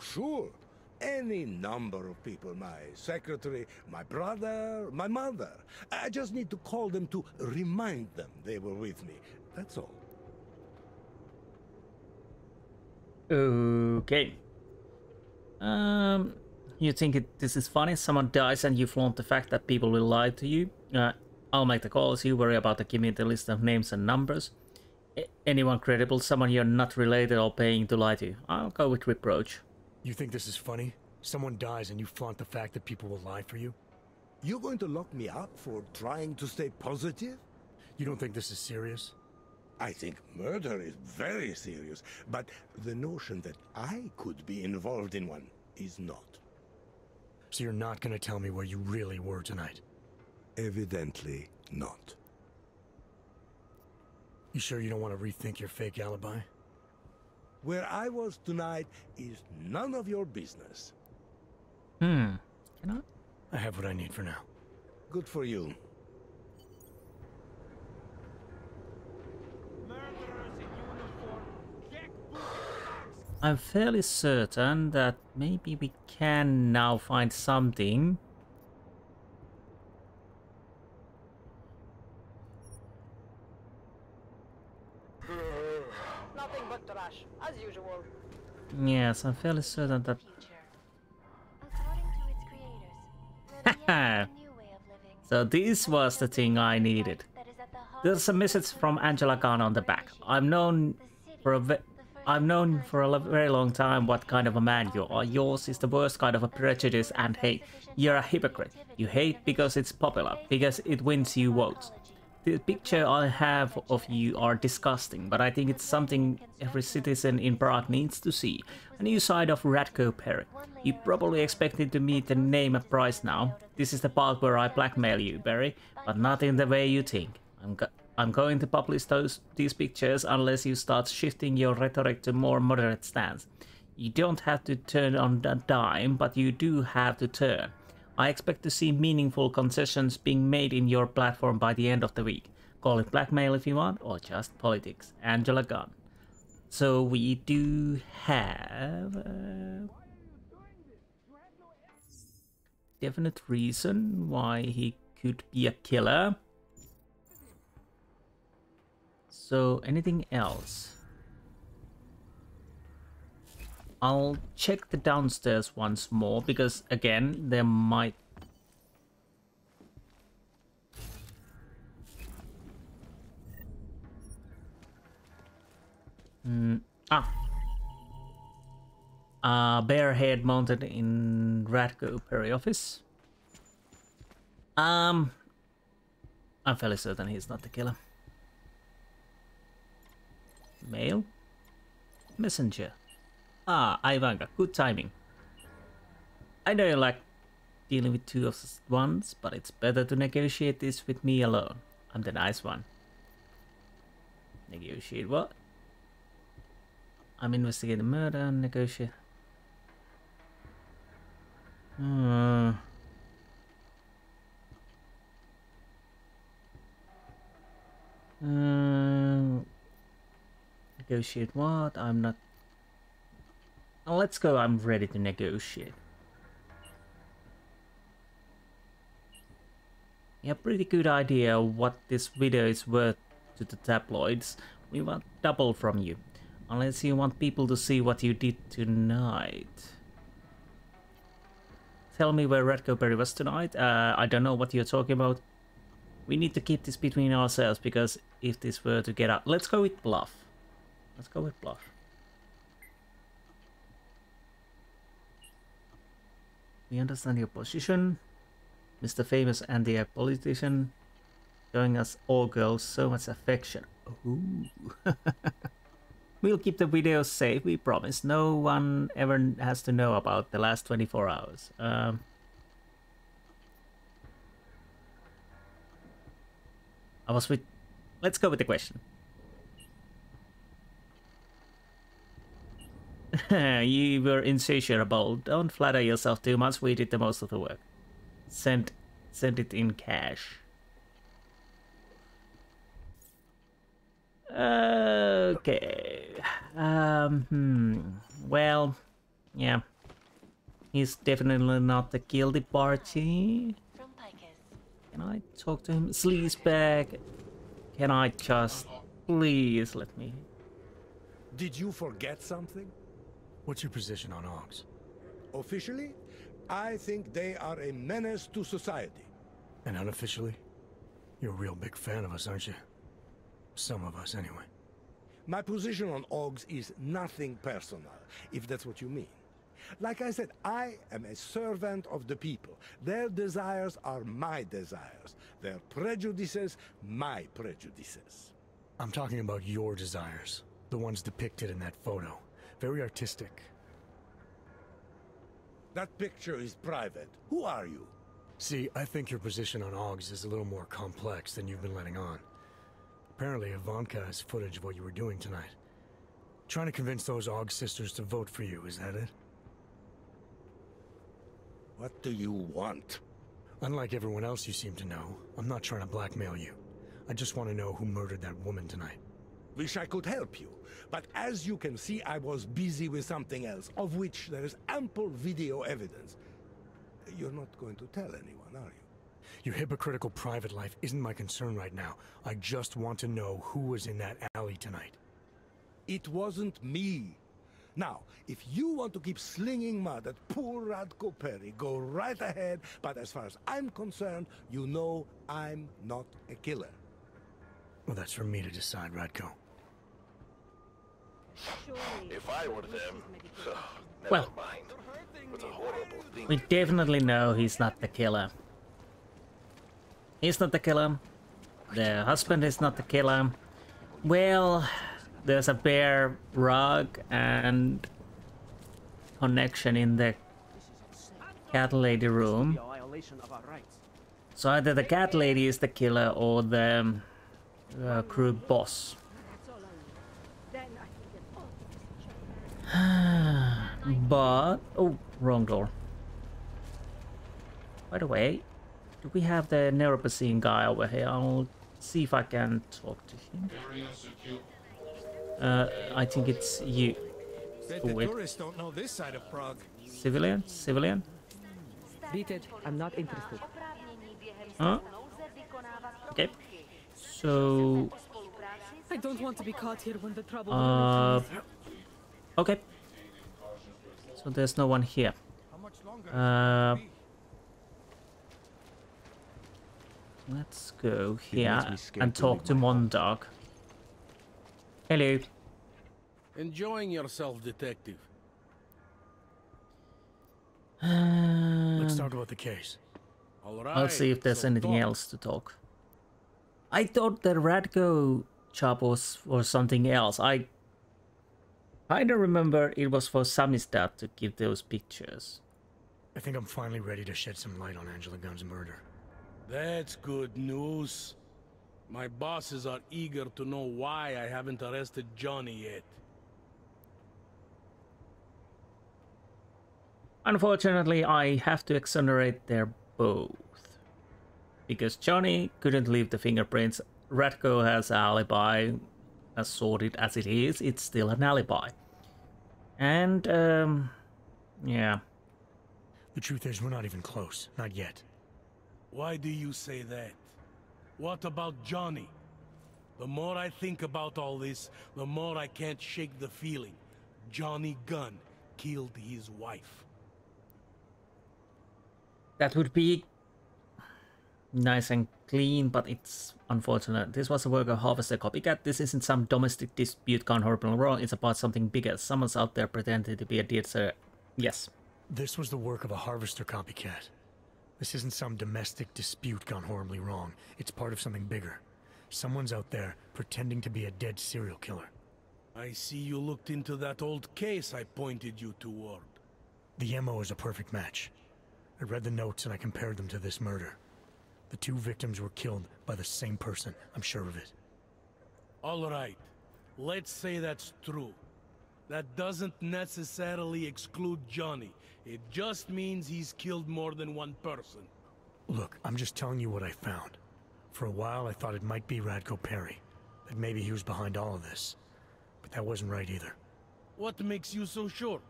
Sure. Any number of people. My secretary, my brother, my mother. I just need to call them to remind them they were with me. That's all. Okay. Um, you think it, this is funny? Someone dies and you flaunt the fact that people will lie to you? Uh, I'll make the calls. You worry about the give me the list of names and numbers. A anyone credible, someone you're not related or paying to lie to. I'll go with reproach. You think this is funny? Someone dies and you flaunt the fact that people will lie for you? You're going to lock me up for trying to stay positive? You don't think this is serious? I think murder is very serious, but the notion that I could be involved in one is not. So you're not gonna tell me where you really were tonight? Evidently not. You sure you don't want to rethink your fake alibi? Where I was tonight is none of your business. Hmm. Can I? I have what I need for now. Good for you. I'm fairly certain that maybe we can now find something. Nothing but trash, as usual. Yes, I'm fairly certain that. so this was the thing I needed. There's a message from Angela Gunn on the back. I'm known for a ve I've known for a very long time what kind of a man you are. Yours is the worst kind of a prejudice and hate. You're a hypocrite. You hate because it's popular, because it wins you votes. The picture I have of you are disgusting, but I think it's something every citizen in Prague needs to see. A new side of Radko Perry. You probably expected to meet the name and price now. This is the part where I blackmail you, Barry, but not in the way you think. I'm go I'm going to publish those these pictures unless you start shifting your rhetoric to more moderate stance. You don't have to turn on a dime, but you do have to turn. I expect to see meaningful concessions being made in your platform by the end of the week. Call it blackmail if you want, or just politics. Angela Gunn. So we do have a definite reason why he could be a killer. So anything else? I'll check the downstairs once more because again there might mm. ah. Uh, bear head mounted in Radko Perry office. Um I'm fairly certain he's not the killer. Mail? Messenger. Ah, Ivanka, good timing. I know you like dealing with two of us at once, but it's better to negotiate this with me alone. I'm the nice one. Negotiate what? I'm investigating murder and negotiate. Hmm. Um, negotiate what? I'm not. Let's go. I'm ready to negotiate. Yeah, pretty good idea what this video is worth to the tabloids. We want double from you. Unless you want people to see what you did tonight. Tell me where Perry was tonight. Uh, I don't know what you're talking about. We need to keep this between ourselves because if this were to get out... Let's go with Bluff. Let's go with Bluff. We understand your position. Mr. Famous and the politician, showing us all girls so much affection. We'll keep the videos safe, we promise. No one ever has to know about the last 24 hours. Um, I was with... Let's go with the question. you were insatiable. Don't flatter yourself too much. We did the most of the work. Send, send it in cash. Okay. Um, hmm. Well, yeah. He's definitely not the guilty party. Can I talk to him? Sleazebag. Can I just... Please let me... Did you forget something? What's your position on Augs? Officially, I think they are a menace to society. And unofficially? You're a real big fan of us, aren't you? Some of us, anyway. My position on Augs is nothing personal, if that's what you mean. Like I said, I am a servant of the people. Their desires are my desires. Their prejudices, my prejudices. I'm talking about your desires. The ones depicted in that photo. Very artistic. That picture is private. Who are you? See, I think your position on Augs is a little more complex than you've been letting on. Apparently, Ivanka has footage of what you were doing tonight. Trying to convince those Aug sisters to vote for you, is that it? What do you want? Unlike everyone else you seem to know, I'm not trying to blackmail you. I just want to know who murdered that woman tonight. Wish I could help you, but as you can see, I was busy with something else, of which there is ample video evidence. You're not going to tell anyone, are you? Your hypocritical private life isn't my concern right now. I just want to know who was in that alley tonight. It wasn't me. Now, if you want to keep slinging mud at poor Radko Perry, go right ahead, but as far as I'm concerned, you know I'm not a killer. Well, that's for me to decide, Radko. If I were them, never well, mind. What a horrible thing. We definitely know he's not the killer. He's not the killer. The husband is not the killer. Well, there's a bear rug and connection in the cat lady room. So either the cat lady is the killer or the uh, crew boss. but oh, wrong door. By the way, do we have the Neuropozyne guy over here? I'll see if I can talk to him. Uh, I think it's you. Bet the tourists don't know this side of Prague. Civilian? Civilian? Beat it. I'm not interested. Huh? Okay. So, I don't want to be caught here when the trouble uh, okay. So there's no one here. Uh, let's go here and talk leave to Montag. Hello. Enjoying yourself, detective. Let's talk about the case. All right. I'll see if there's so anything talk. else to talk. I thought the Radko job was or something else. I kinda remember it was for Samizdat to give those pictures. I think I'm finally ready to shed some light on Angela Gunn's murder. That's good news. My bosses are eager to know why I haven't arrested Johnny yet. Unfortunately, I have to exonerate their both. Because Johnny couldn't leave the fingerprints, Radko has an alibi. As sorted as it is, it's still an alibi. And, um, yeah. The truth is, we're not even close. Not yet. Why do you say that? What about Johnny? The more I think about all this, the more I can't shake the feeling. Johnny Gunn killed his wife. That would be nice and clean, but it's unfortunate. This was a work of a Harvester Copycat. This isn't some domestic dispute gone horribly wrong. It's about something bigger. Someone's out there pretending to be a dancer. Yes. This was the work of a harvester copycat. This isn't some domestic dispute gone horribly wrong. It's part of something bigger. Someone's out there pretending to be a dead serial killer. I see you looked into that old case I pointed you toward. The MO is a perfect match. I read the notes and I compared them to this murder. The two victims were killed by the same person, I'm sure of it. All right. Let's say that's true. That doesn't necessarily exclude Johnny. It just means he's killed more than one person. Look, I'm just telling you what I found. For a while, I thought it might be Radko Perry. That maybe he was behind all of this. But that wasn't right either. What makes you so sure?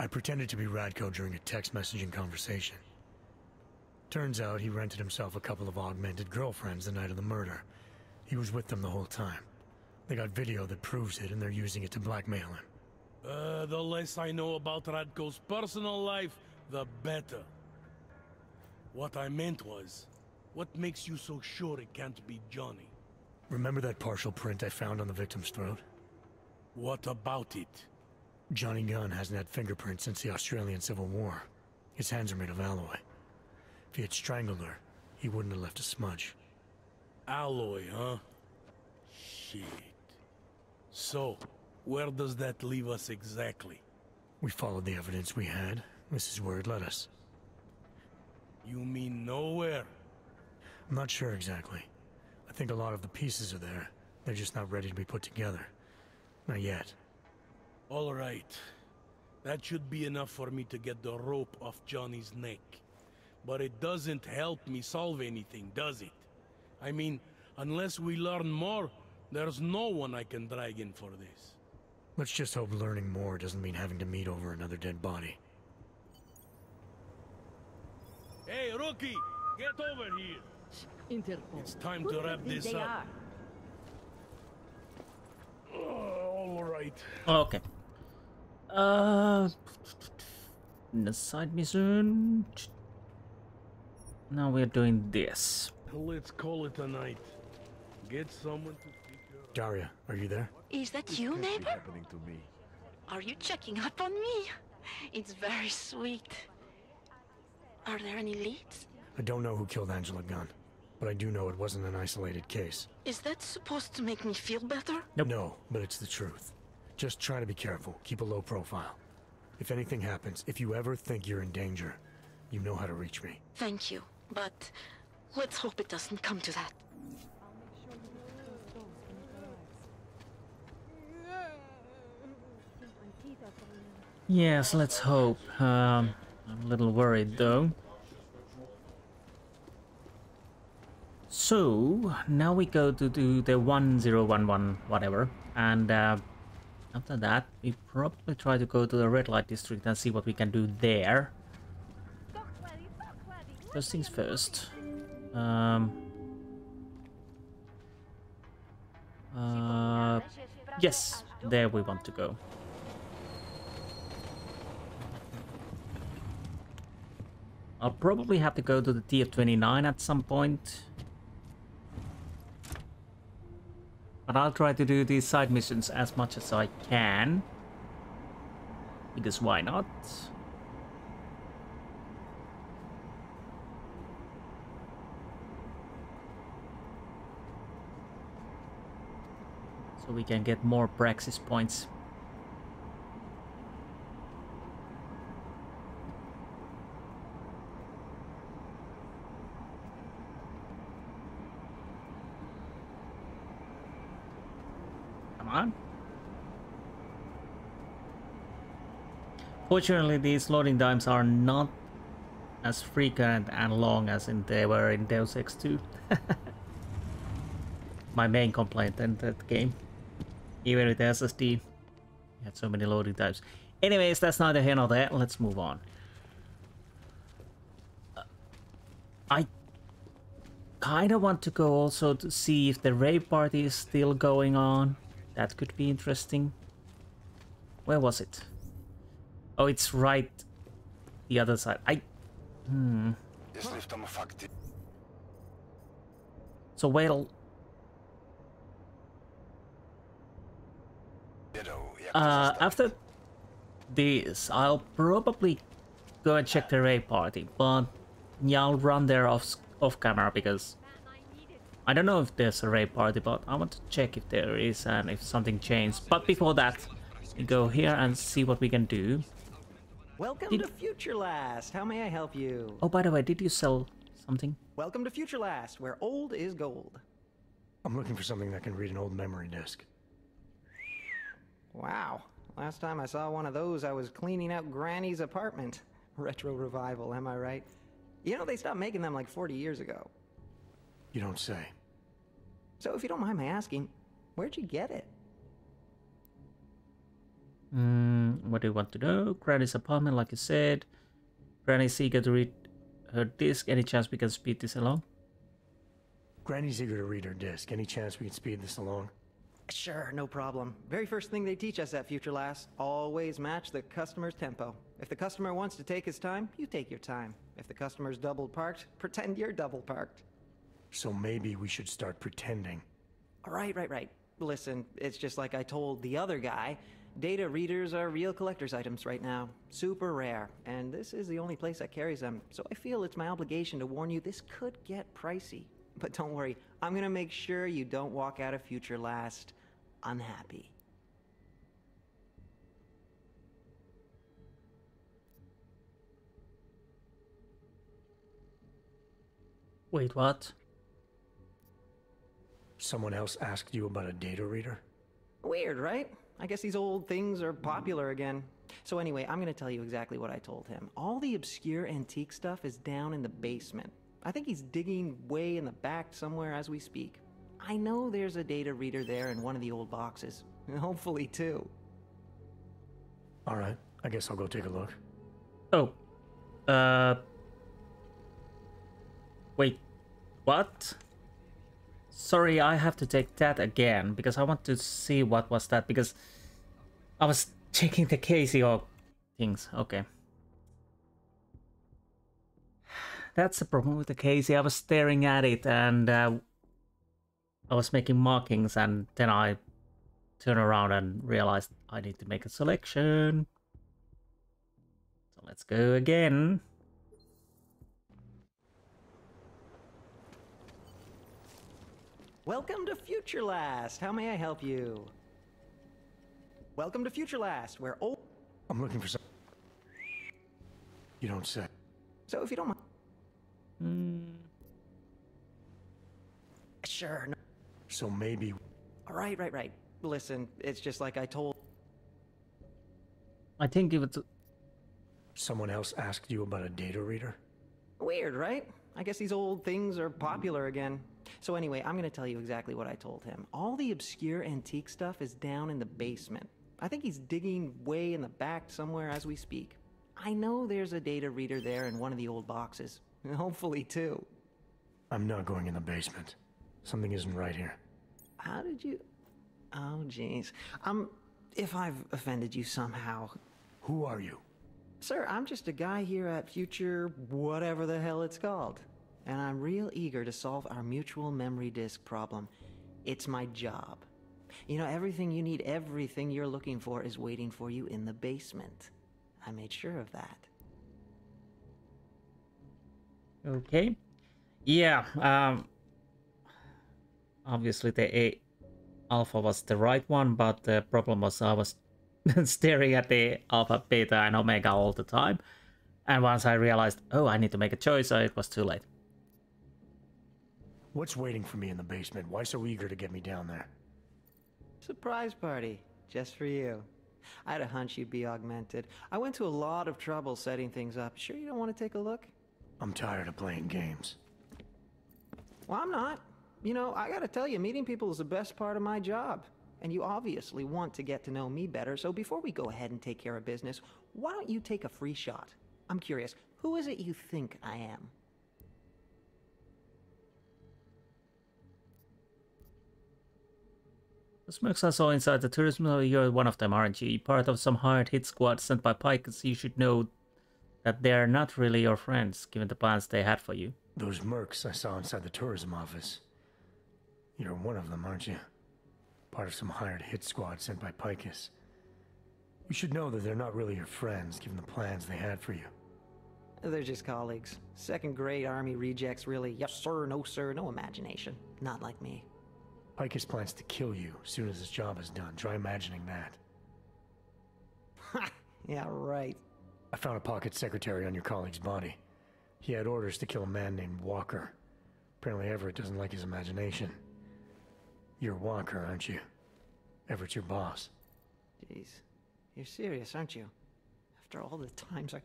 I pretended to be Radko during a text messaging conversation. Turns out he rented himself a couple of augmented girlfriends the night of the murder. He was with them the whole time. They got video that proves it, and they're using it to blackmail him. Uh, the less I know about Radko's personal life, the better. What I meant was, what makes you so sure it can't be Johnny? Remember that partial print I found on the victim's throat? What about it? Johnny Gunn hasn't had fingerprints since the Australian Civil War. His hands are made of alloy. If he had strangled her, he wouldn't have left a smudge. Alloy, huh? Shit. So, where does that leave us exactly? We followed the evidence we had. This is where it led us. You mean nowhere? I'm not sure exactly. I think a lot of the pieces are there. They're just not ready to be put together. Not yet. All right. That should be enough for me to get the rope off Johnny's neck. But it doesn't help me solve anything, does it? I mean, unless we learn more, there's no one I can drag in for this. Let's just hope learning more doesn't mean having to meet over another dead body. Hey, rookie! Get over here! Interpol. It's time Who to wrap this up. are? Oh, all right. Okay. Uh, the side mission. Now we're doing this. Let's call it a night. Get someone to pick. Daria, are you there? Is that you, neighbor? happening to me. Are you checking up on me? It's very sweet. Are there any leads? I don't know who killed Angela Gunn, but I do know it wasn't an isolated case. Is that supposed to make me feel better? No, but it's the truth. Just try to be careful. Keep a low profile. If anything happens, if you ever think you're in danger, you know how to reach me. Thank you, but let's hope it doesn't come to that. Yes, let's hope. Um, I'm a little worried though. So, now we go to do the 1011 whatever, and uh, after that, we probably try to go to the red light district and see what we can do there. First things first. Um, uh, yes, there we want to go. I'll probably have to go to the TF-29 at some point. But But I'll try to do these side missions as much as I can. Because why not? So we can get more Praxis points. Come on. Fortunately, these loading times are not as frequent and long as in they were in Deus Ex 2. My main complaint in that game. Even with the SSD, you had so many loading times. Anyways, that's neither here nor there. Let's move on. I kind of want to go also to see if the rave party is still going on. That could be interesting. Where was it? Oh, it's right the other side. I... Hmm. So well... Uh, after this, I'll probably go and check the raid party, but yeah, I'll run there off, off camera because I don't know if there's a raid party, but I want to check if there is and if something changed. But before that, we go here and see what we can do. Welcome did... to Future Last. How may I help you? Oh, by the way, did you sell something? Welcome to Future Last, where old is gold. I'm looking for something that can read an old memory disk. Wow. Last time I saw one of those, I was cleaning out Granny's apartment. Retro revival, am I right? You know, they stopped making them like 40 years ago. You don't say. So if you don't mind my asking, where'd you get it? Mm, what do you want to know? Granny's apartment, like I said. Granny's eager to read her disc. Any chance we can speed this along? Granny's eager to read her disc. Any chance we can speed this along? Sure, no problem. Very first thing they teach us at Future Last, always match the customer's tempo. If the customer wants to take his time, you take your time. If the customer's double parked, pretend you're double parked. So maybe we should start pretending. Right, right, right. Listen, it's just like I told the other guy. Data readers are real collector's items right now. Super rare. And this is the only place that carries them. So I feel it's my obligation to warn you this could get pricey. But don't worry, I'm gonna make sure you don't walk out of Future Last unhappy. Wait, what? Someone else asked you about a data reader? Weird, right? I guess these old things are popular again. So anyway, I'm gonna tell you exactly what I told him. All the obscure antique stuff is down in the basement. I think he's digging way in the back somewhere as we speak. I know there's a data reader there in one of the old boxes. Hopefully too. Alright, I guess I'll go take a look. Oh. Uh... Wait. What? Sorry, I have to take that again, because I want to see what was that, because I was checking the CASIE things. Okay. That's the problem with the CASIE. I was staring at it and uh, I was making markings and then I turned around and realized I need to make a selection. So let's go again. Welcome to Future Last. How may I help you? Welcome to Future Last, where old... I'm looking for some... You don't say. So if you don't mind... Mm. Sure. No. So maybe... All right, right, right. Listen, it's just like I told... I think if it's... Someone else asked you about a data reader? Weird, right? I guess these old things are popular again. So anyway, I'm going to tell you exactly what I told him. All the obscure antique stuff is down in the basement. I think he's digging way in the back somewhere as we speak. I know there's a data reader there in one of the old boxes. Hopefully too. I'm not going in the basement. Something isn't right here. How did you... Oh, jeez. Um, if I've offended you somehow... Who are you? Sir, I'm just a guy here at Future whatever the hell it's called and I'm real eager to solve our mutual memory disk problem. It's my job. You know, everything you need, everything you're looking for is waiting for you in the basement. I made sure of that. Okay. Yeah, um obviously the A alpha was the right one, but the problem was I was staring at the alpha, beta, and omega all the time. And once I realized, oh, I need to make a choice, so it was too late. What's waiting for me in the basement? Why so eager to get me down there? Surprise party, just for you. I had a hunch you'd be augmented. I went to a lot of trouble setting things up. Sure you don't want to take a look? I'm tired of playing games. Well, I'm not. You know, I gotta tell you, meeting people is the best part of my job. And you obviously want to get to know me better, so before we go ahead and take care of business, why don't you take a free shot? I'm curious, who is it you think I am? The smokes I saw inside the tourism, you're one of them, aren't you? Part of some hired hit squad sent by Picus, you should know that they're not really your friends, given the plans they had for you. Those mercs I saw inside the tourism office. You're one of them, aren't you? Part of some hired hit squad sent by Picus. You should know that they're not really your friends, given the plans they had for you. They're just colleagues. Second grade army rejects, really. Yes, sir, no, sir, no imagination. Not like me. Picus plans to kill you as soon as his job is done. Try imagining that. yeah, right. I found a pocket secretary on your colleague's body. He had orders to kill a man named Walker. Apparently Everett doesn't like his imagination. You're Walker, aren't you? Everett's your boss. Jeez. You're serious, aren't you? After all the times I...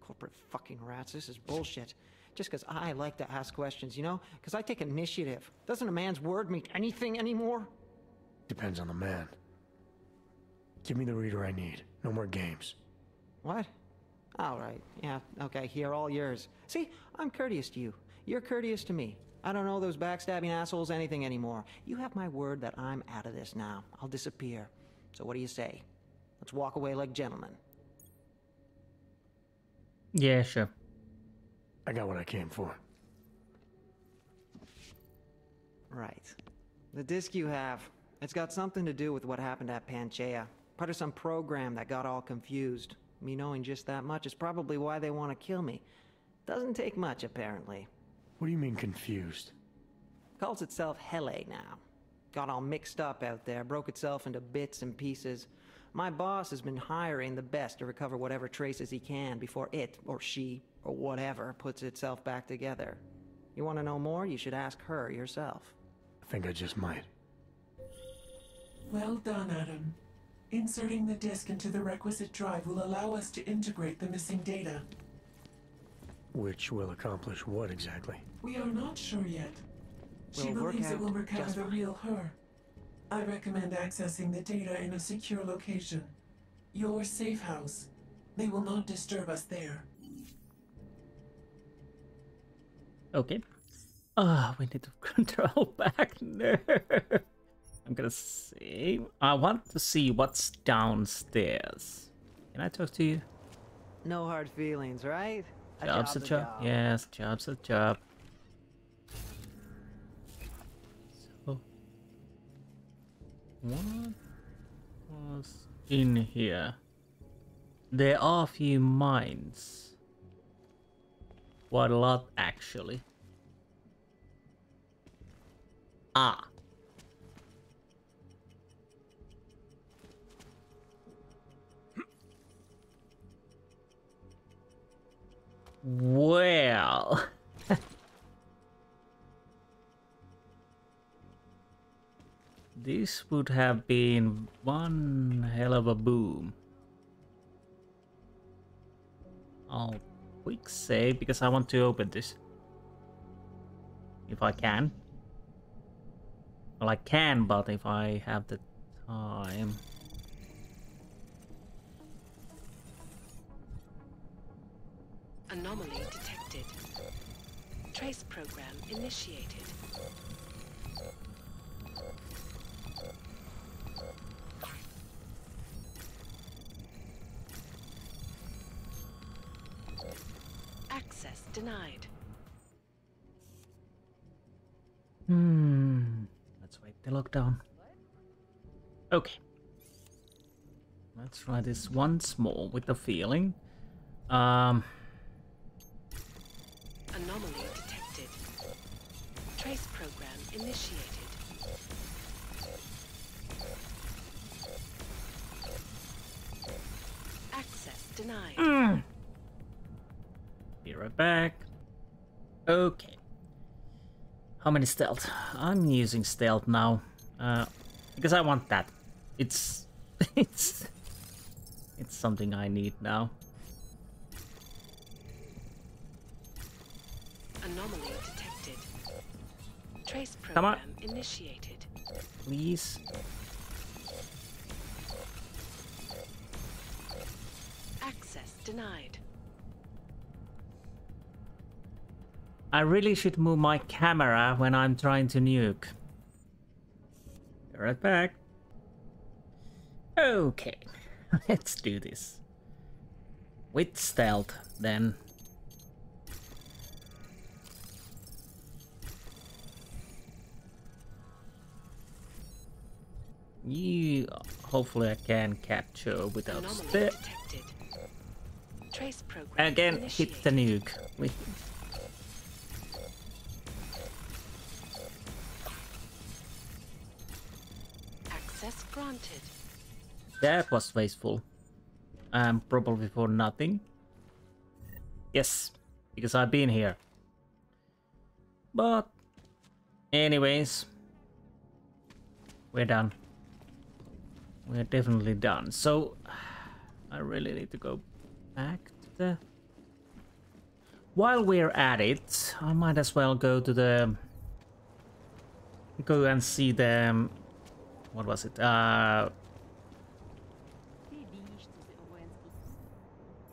Corporate fucking rats, this is bullshit. Just because I like to ask questions, you know? Because I take initiative. Doesn't a man's word mean anything anymore? Depends on the man. Give me the reader I need. No more games. What? All right. Yeah, okay, here, all yours. See, I'm courteous to you. You're courteous to me. I don't know those backstabbing assholes anything anymore. You have my word that I'm out of this now. I'll disappear. So what do you say? Let's walk away like gentlemen. Yeah, sure. I got what I came for. Right. The disc you have, it's got something to do with what happened at Panchaea. Part of some program that got all confused. Me knowing just that much is probably why they want to kill me. Doesn't take much, apparently. What do you mean confused? Calls itself Hele now. Got all mixed up out there, broke itself into bits and pieces. My boss has been hiring the best to recover whatever traces he can before it, or she, or whatever, puts itself back together. You want to know more? You should ask her yourself. I think I just might. Well done, Adam. Inserting the disk into the requisite drive will allow us to integrate the missing data. Which will accomplish what exactly? We are not sure yet. She Will work believes it will recover the real her. I recommend accessing the data in a secure location. Your safe house. They will not disturb us there. Okay. Ah, we need to control back. No. I'm gonna see. I want to see what's downstairs. Can I talk to you? No hard feelings, right? A Job's a job. Yes, job's a job. So, what was in here? There are a few mines. Quite a lot, actually. Ah. Well. this would have been one hell of a boom. I'll quick save because I want to open this. If I can. Well, I can, but if I have the time. Anomaly detected. Trace program initiated. Access denied. Hmm. Let's wait the lockdown. Okay. Let's try this once more with the feeling. Um. Initiated. Access denied. Mm. Be right back. Okay. How many stealth? I'm using stealth now. Uh, because I want that. It's... it's... It's something I need now. Anomaly. Trace Come on. initiated. Please. Access denied. I really should move my camera when I'm trying to nuke. Be right back. Okay, let's do this. With stealth, then. You, hopefully I can capture without step. Trace program Again, initiated. hit the nuke. We- Access granted. That was wasteful. Um, probably for nothing. Yes, because I've been here. But, anyways, we're done. We're definitely done. So, I really need to go back to the... While we're at it, I might as well go to the... Go and see the... What was it? Uh,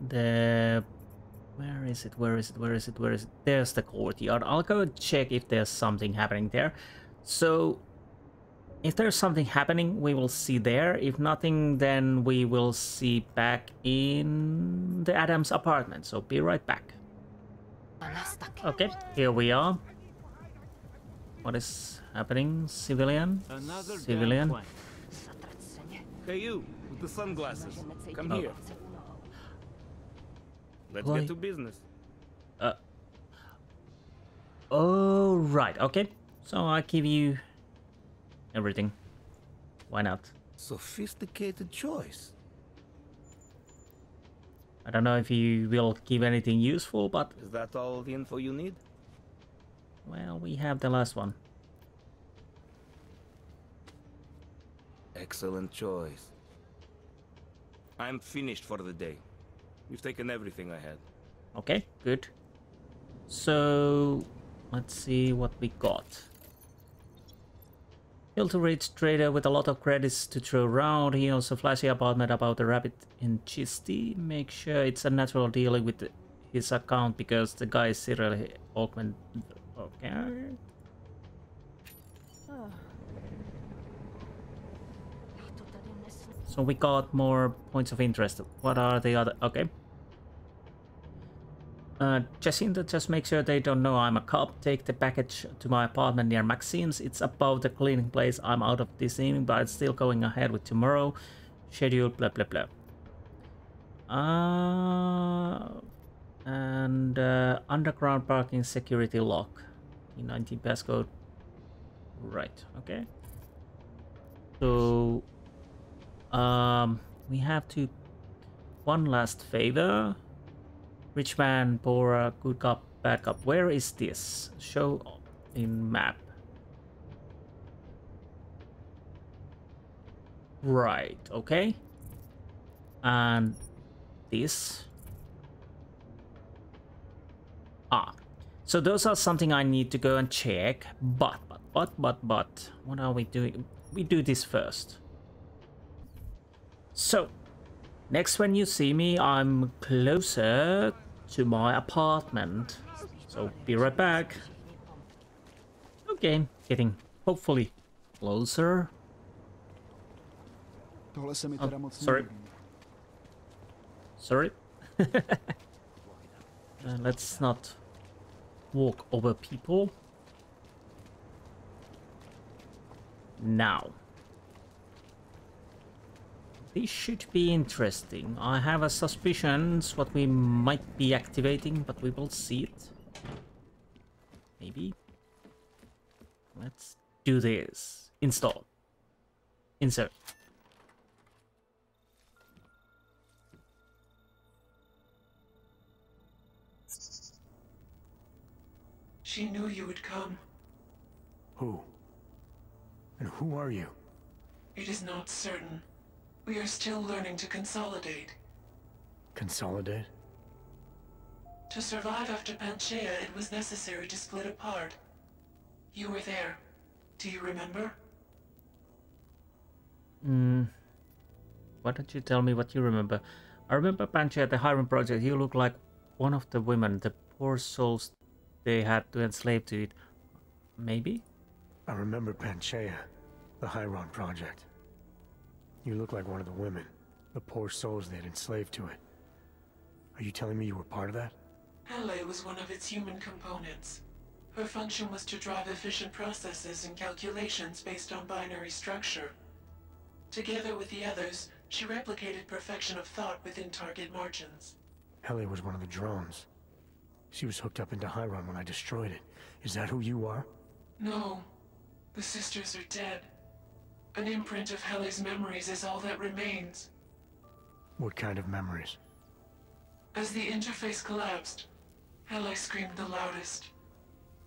the where is it? Where is it? Where is it? Where is it? There's the courtyard. I'll go check if there's something happening there. So if there's something happening we will see there if nothing then we will see back in the adams apartment so be right back okay here we are what is happening civilian Another civilian. Hey, you with the sunglasses. Come Oh. here. Let's Why? get to business. Uh. Oh, right. Okay. So I give you everything. Why not? Sophisticated choice. I don't know if you will give anything useful, but Is that all the info you need? well, we have the last one. Excellent choice. I'm finished for the day. You've taken everything I had. Okay, good. So let's see what we got. Filter rich trader with a lot of credits to throw around. He also flashy apartment about the rabbit in Chisty. Make sure it's a natural dealing with his account because the guy is seriously augment. Okay. So we got more points of interest. What are the other? Okay. Uh, Jacinta, just make sure they don't know I'm a cop. Take the package to my apartment near Maxine's. It's above the cleaning place. I'm out of this evening, but it's still going ahead with tomorrow. Schedule, blah, blah, blah. Uh, and uh, underground parking security lock. P19 passcode. Right, okay. So, um, we have to... One last favor. Rich man, Bora, good cop, bad cop. Where is this? Show in map. Right, okay. And this. Ah. So those are something I need to go and check. But, but, but, but, but. What are we doing? We do this first. So, next when you see me, I'm closer to my apartment. So, be right back. Okay, getting hopefully closer. Tohle se mi Oh, teda moc sorry. Sorry. Uh, let's not walk over people. Now. This should be interesting. I have a suspicion what we might be activating, but we will see it. Maybe. Let's do this. Install. Insert. She knew you would come. Who? And who are you? It is not certain. We are still learning to consolidate. Consolidate? To survive after Panchaea, it was necessary to split apart. You were there. Do you remember? Hmm. Why don't you tell me what you remember? I remember Panchaea, the Hyron Project. You look like one of the women, the poor souls they had to enslave to it. Maybe? I remember Panchaea, the Hyron Project. You look like one of the women, the poor souls they had enslaved to it. Are you telling me you were part of that? Hele was one of its human components. Her function was to drive efficient processes and calculations based on binary structure. Together with the others, she replicated perfection of thought within target margins. Hele was one of the drones. She was hooked up into Hyron when I destroyed it. Is that who you are? No. The sisters are dead. An imprint of Hele's memories is all that remains. What kind of memories? As the interface collapsed, Hele screamed the loudest.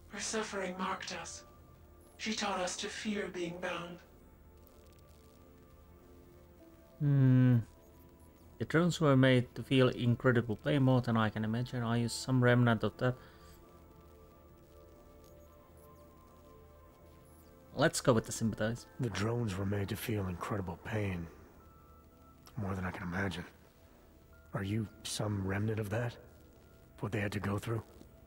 Her suffering marked us. She taught us to fear being bound. Hmm. The drones were made to feel incredible play more than I can imagine. I use some remnant of that. Let's go with the sympathize. The drones were made to feel incredible pain. More than I can imagine. Are you some remnant of that? What they had to go through?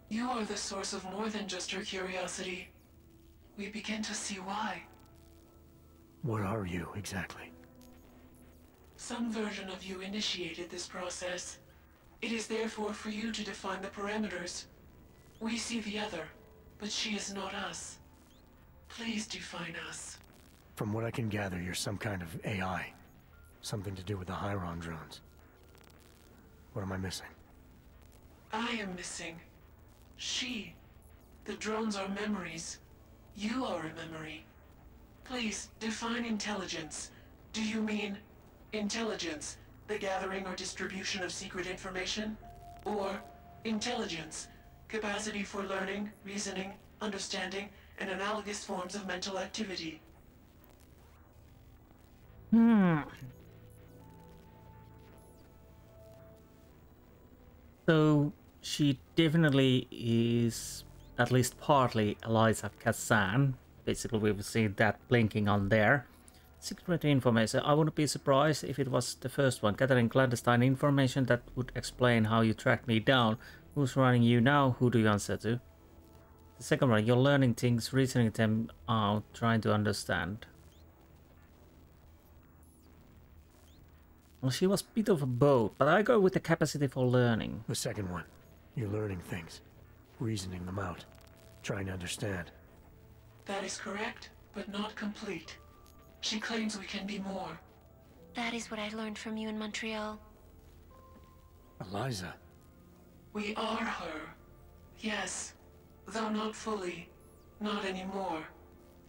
You are the source of more than just her curiosity. We begin to see why. What are you, exactly? Some version of you initiated this process. It is therefore for you to define the parameters. We see the other, but she is not us. Please define us. From what I can gather, you're some kind of AI. Something to do with the Hyron drones. What am I missing? I am missing. She. The drones are memories. You are a memory. Please, define intelligence. Do you mean intelligence, the gathering or distribution of secret information? Or intelligence, capacity for learning, reasoning, understanding, and analogous forms of mental activity? Hmm. So she definitely is at least partly Eliza Cassan. Basically, we've seen that blinking on there. Secret information. I wouldn't be surprised if it was the first one. Gathering clandestine information that would explain how you tracked me down. Who's running you now? Who do you answer to? The second one, you're learning things, reasoning them out, trying to understand. Well, she was a bit of a both, but I go with the capacity for learning. The second one. You're learning things, reasoning them out, trying to understand. That is correct, but not complete. She claims we can be more. That is what I learned from you in Montreal. Eliza. We are her. Yes, though not fully. Not anymore.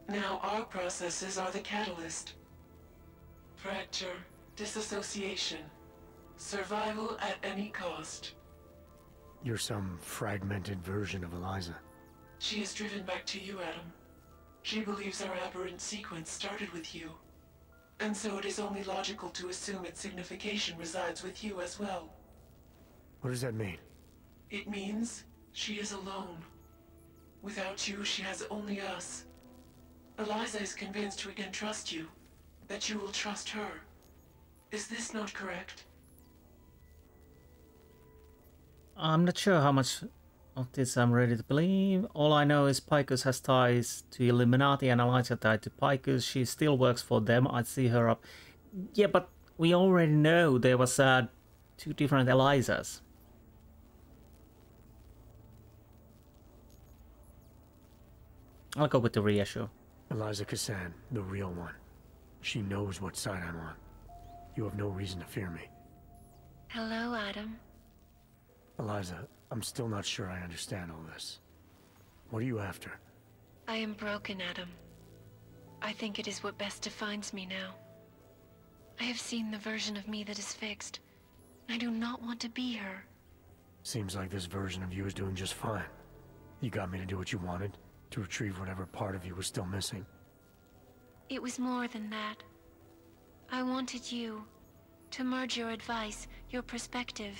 Now our processes are the catalyst. Fracture, disassociation, survival at any cost. You're some fragmented version of Eliza. She is driven back to you, Adam. She believes our aberrant sequence started with you. And so it is only logical to assume its signification resides with you as well. What does that mean? It means she is alone. Without you, she has only us. Eliza is convinced we can trust you, that you will trust her. Is this not correct? I'm not sure how much of this I'm ready to believe. All I know is Picus has ties to Illuminati and Eliza tied to Picus. She still works for them. I'd see her up. Yeah, but we already know there was uh, two different Elizas. I'll go with the reissue. Eliza Cassan, the real one. She knows what side I'm on. You have no reason to fear me. Hello, Adam. Eliza, I'm still not sure I understand all this. What are you after? I am broken, Adam. I think it is what best defines me now. I have seen the version of me that is fixed. I do not want to be her. Seems like this version of you is doing just fine. You got me to do what you wanted, to retrieve whatever part of you was still missing. It was more than that. I wanted you to merge your advice, your perspective.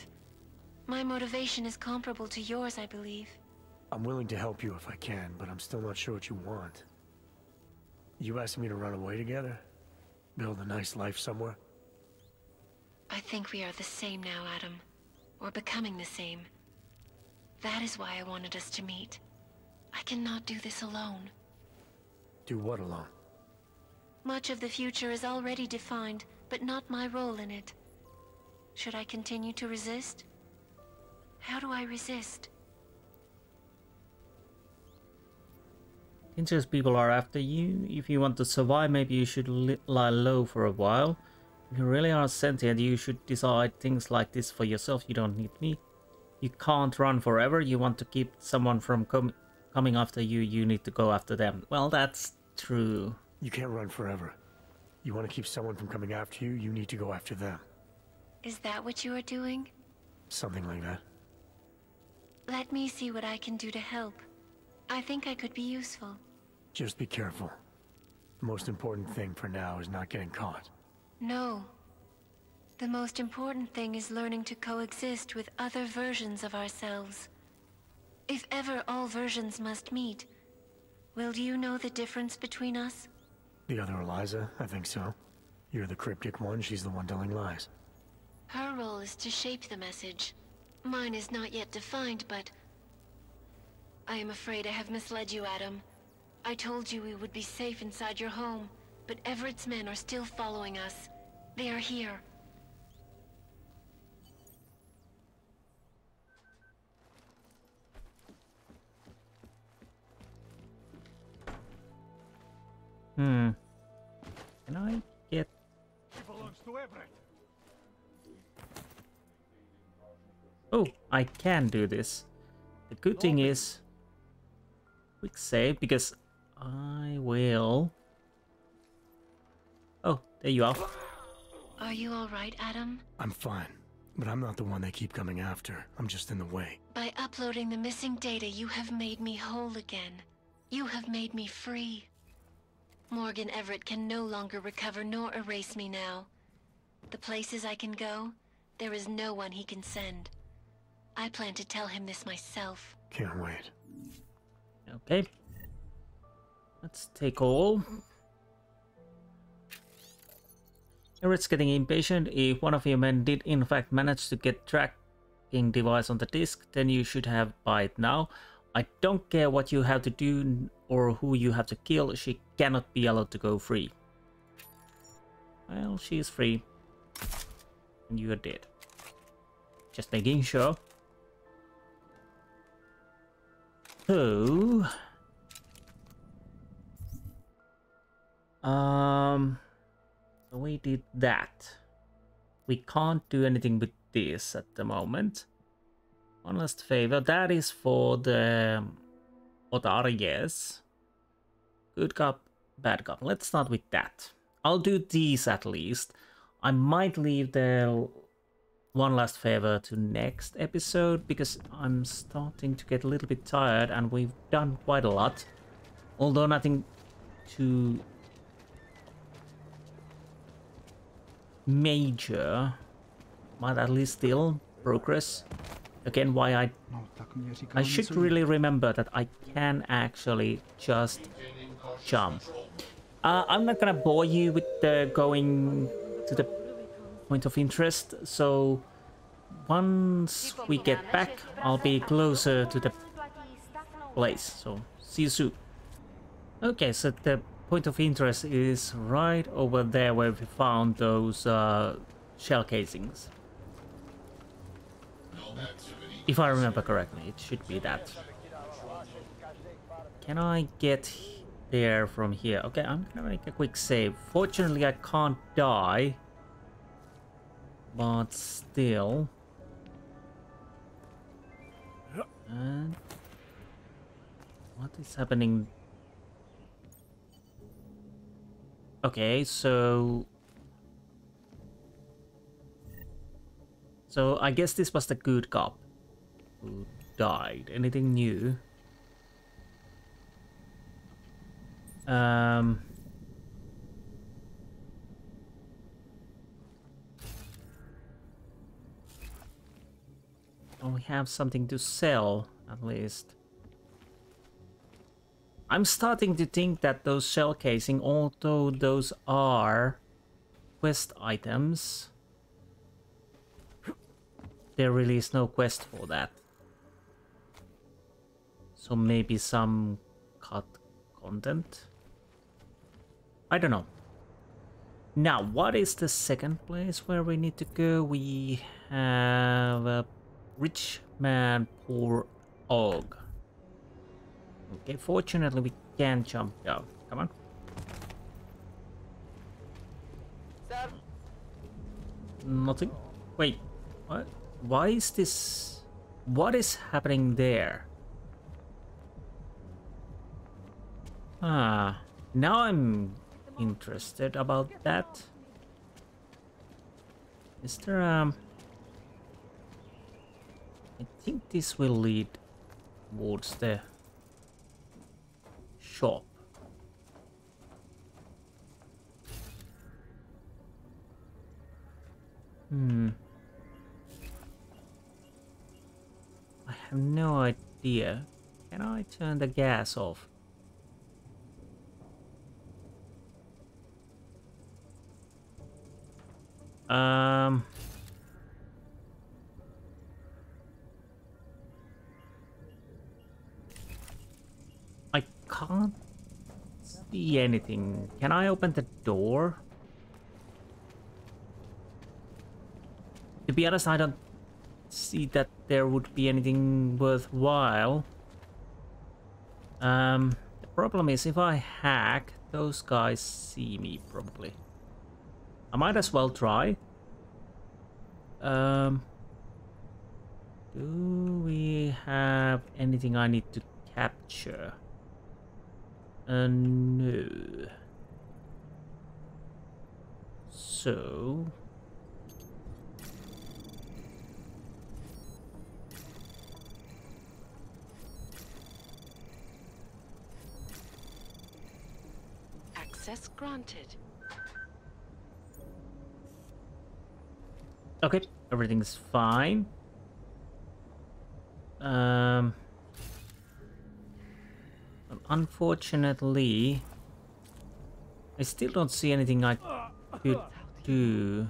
My motivation is comparable to yours, I believe. I'm willing to help you if I can, but I'm still not sure what you want. You asked me to run away together? Build a nice life somewhere? I think we are the same now, Adam. Or becoming the same. That is why I wanted us to meet. I cannot do this alone. Do what alone? Much of the future is already defined, but not my role in it. Should I continue to resist? How do I resist? Dangerous people are after you. If you want to survive, maybe you should li lie low for a while. If you really are sentient, you should decide things like this for yourself. You don't need me. You can't run forever. You want to keep someone from com coming after you, you need to go after them. Well, that's true. You can't run forever. You want to keep someone from coming after you, you need to go after them. Is that what you are doing? Something like that. Let me see what I can do to help. I think I could be useful. Just be careful. The most important thing for now is not getting caught. No. The most important thing is learning to coexist with other versions of ourselves. If ever all versions must meet, will you know the difference between us? The other Eliza? I think so. You're the cryptic one, she's the one telling lies. Her role is to shape the message. Mine is not yet defined, but... I am afraid I have misled you, Adam. I told you we would be safe inside your home, but Everett's men are still following us. They are here. Hmm. Can I get... It belongs to Everett. Oh, I can do this. The good thing is... Quick save, because I will... Oh, there you are. Are you alright, Adam? I'm fine, but I'm not the one they keep coming after. I'm just in the way. By uploading the missing data, you have made me whole again. You have made me free. Morgan Everett can no longer recover nor erase me now. The places I can go, there is no one he can send. I plan to tell him this myself. Can't wait. Okay. Let's take all. Everett's getting impatient. If one of your men did in fact manage to get tracking device on the disk, then you should have by it now. I don't care what you have to do or who you have to kill, she cannot be allowed to go free. Well, she is free. And you are dead. Just making sure. So... Um... So we did that. We can't do anything with this at the moment. One last favor. That is for the Otar, yes. Good cop, bad cop. Let's start with that. I'll do these at least. I might leave the one last favor to next episode because I'm starting to get a little bit tired and we've done quite a lot. Although nothing too major, but at least still progress. Again, why I I should really remember that I can actually just jump. Uh, I'm not gonna bore you with the going to the point of interest, so once we get back, I'll be closer to the place, so see you soon. Okay, so the point of interest is right over there where we found those uh, shell casings. If I remember correctly, it should be that. Can I get there from here? Okay, I'm gonna make a quick save. Fortunately, I can't die But still. And what is happening? Okay, so So I guess this was the good cop who died. Anything new? Um we have something to sell, at least. I'm starting to think that those shell casing, although those are quest items, there really is no quest for that. So maybe some cut content? I don't know. Now, what is the second place where we need to go? We have a Rich man, poor og. Okay, fortunately we can jump down. Come on. Sir. Nothing. Wait, what? Why is this? What is happening there? Ah, now I'm interested about that. Is there um I think this will lead towards the shop. Hmm. Have no idea. Can I turn the gas off? Um... I can't see anything. Can I open the door? To be honest, I don't see that there would be anything worthwhile. Um, the problem is if I hack, those guys see me probably. I might as well try. Um, do we have anything I need to capture? Uh, no. So... Access granted. Okay, everything's fine. Um unfortunately, I still don't see anything I could do.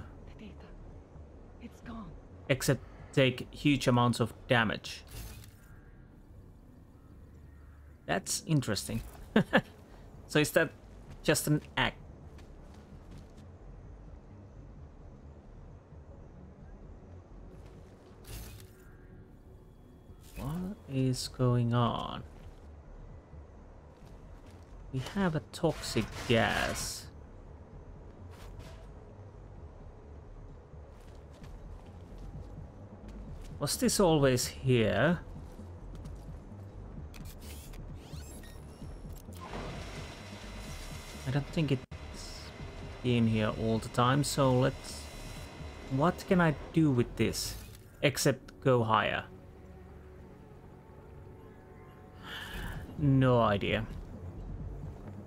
Except take huge amounts of damage. That's interesting. so is that just an act? What is going on? We have a toxic gas. Was this always here? Don't think it's in here all the time, so let's... What can I do with this? Except go higher. No idea.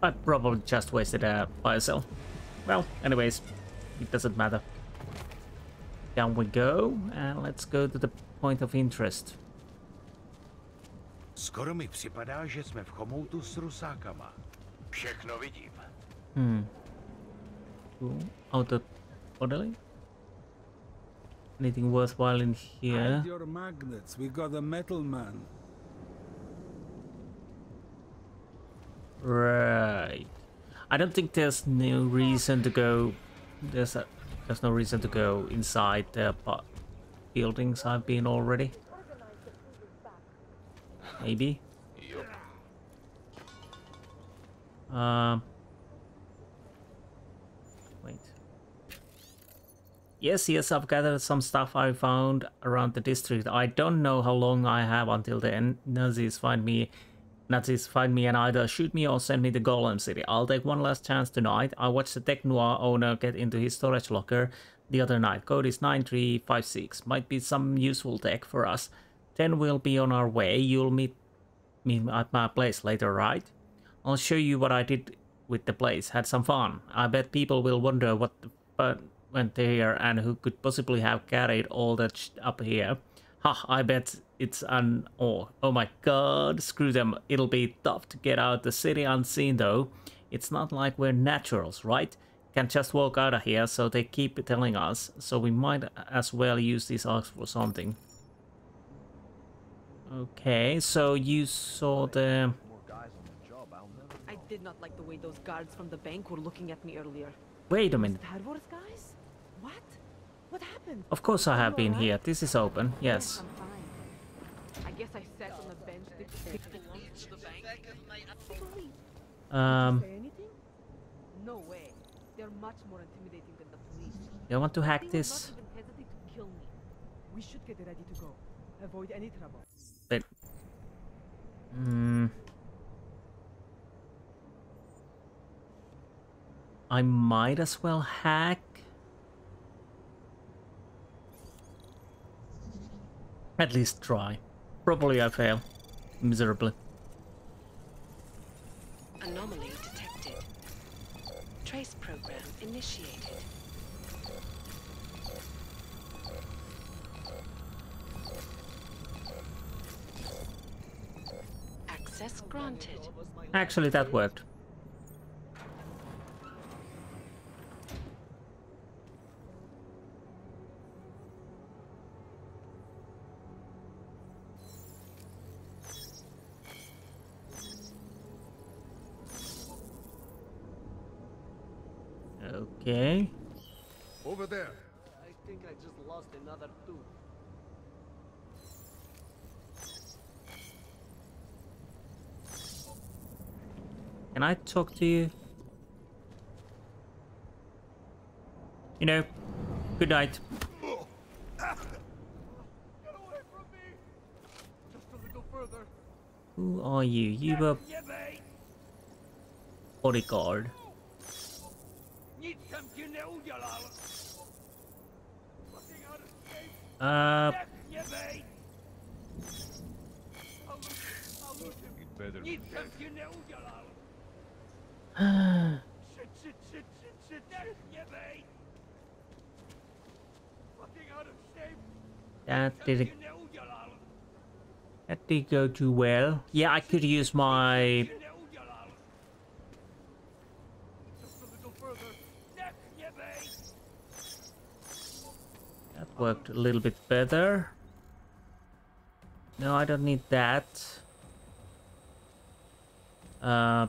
I probably just wasted a fire cell. Well, anyways, it doesn't matter. Down we go, and let's go to the point of interest. Skoro mi připadá, že jsme v chomoutu s rusákama. Všechno vidím. Hmm. Cool. Outer bodily? Anything worthwhile in here? Hide your magnets. We got a metal man. Right. I don't think there's no reason to go. There's a, there's no reason to go inside the buildings I've been already. Maybe. Um. Wait. Yes, yes, I've gathered some stuff I found around the district. I don't know how long I have until the Nazis find me Nazis find me and either shoot me or send me to Golem City. I'll take one last chance tonight. I watched the Tech Noir owner get into his storage locker the other night. Code is 9356. Might be some useful tech for us. Then we'll be on our way. You'll meet me at my place later, right? I'll show you what I did with the place. Had some fun. I bet people will wonder what the fuck went here and who could possibly have carried all that up here. Ha, I bet it's an... Oh, oh my god, screw them. It'll be tough to get out of the city unseen though. It's not like we're naturals, right? Can't just walk out of here, so they keep telling us. So we might as well use these arcs for something. Okay, so you saw the... I did not like the way those guards from the bank were looking at me earlier. Wait a minute. Harvor's guys? What? What happened? Of course I have been here. This is open. Yes. I guess I sat on the bench. Um. No way. They're much more intimidating than the police. You want to hack this? We should get ready to go. Avoid any trouble. But. Hmm. I might as well hack. At least try. Probably I fail. Miserably. Anomaly detected. Trace program initiated. Access granted. Actually, that worked. Okay. Over there. I think I just lost another two. Can I talk to you? You know, good night. Who are you? You were bodyguard. Uh. that didn't. That did go too well. Yeah, I could use my. That worked a little bit better. No, I don't need that. Uh.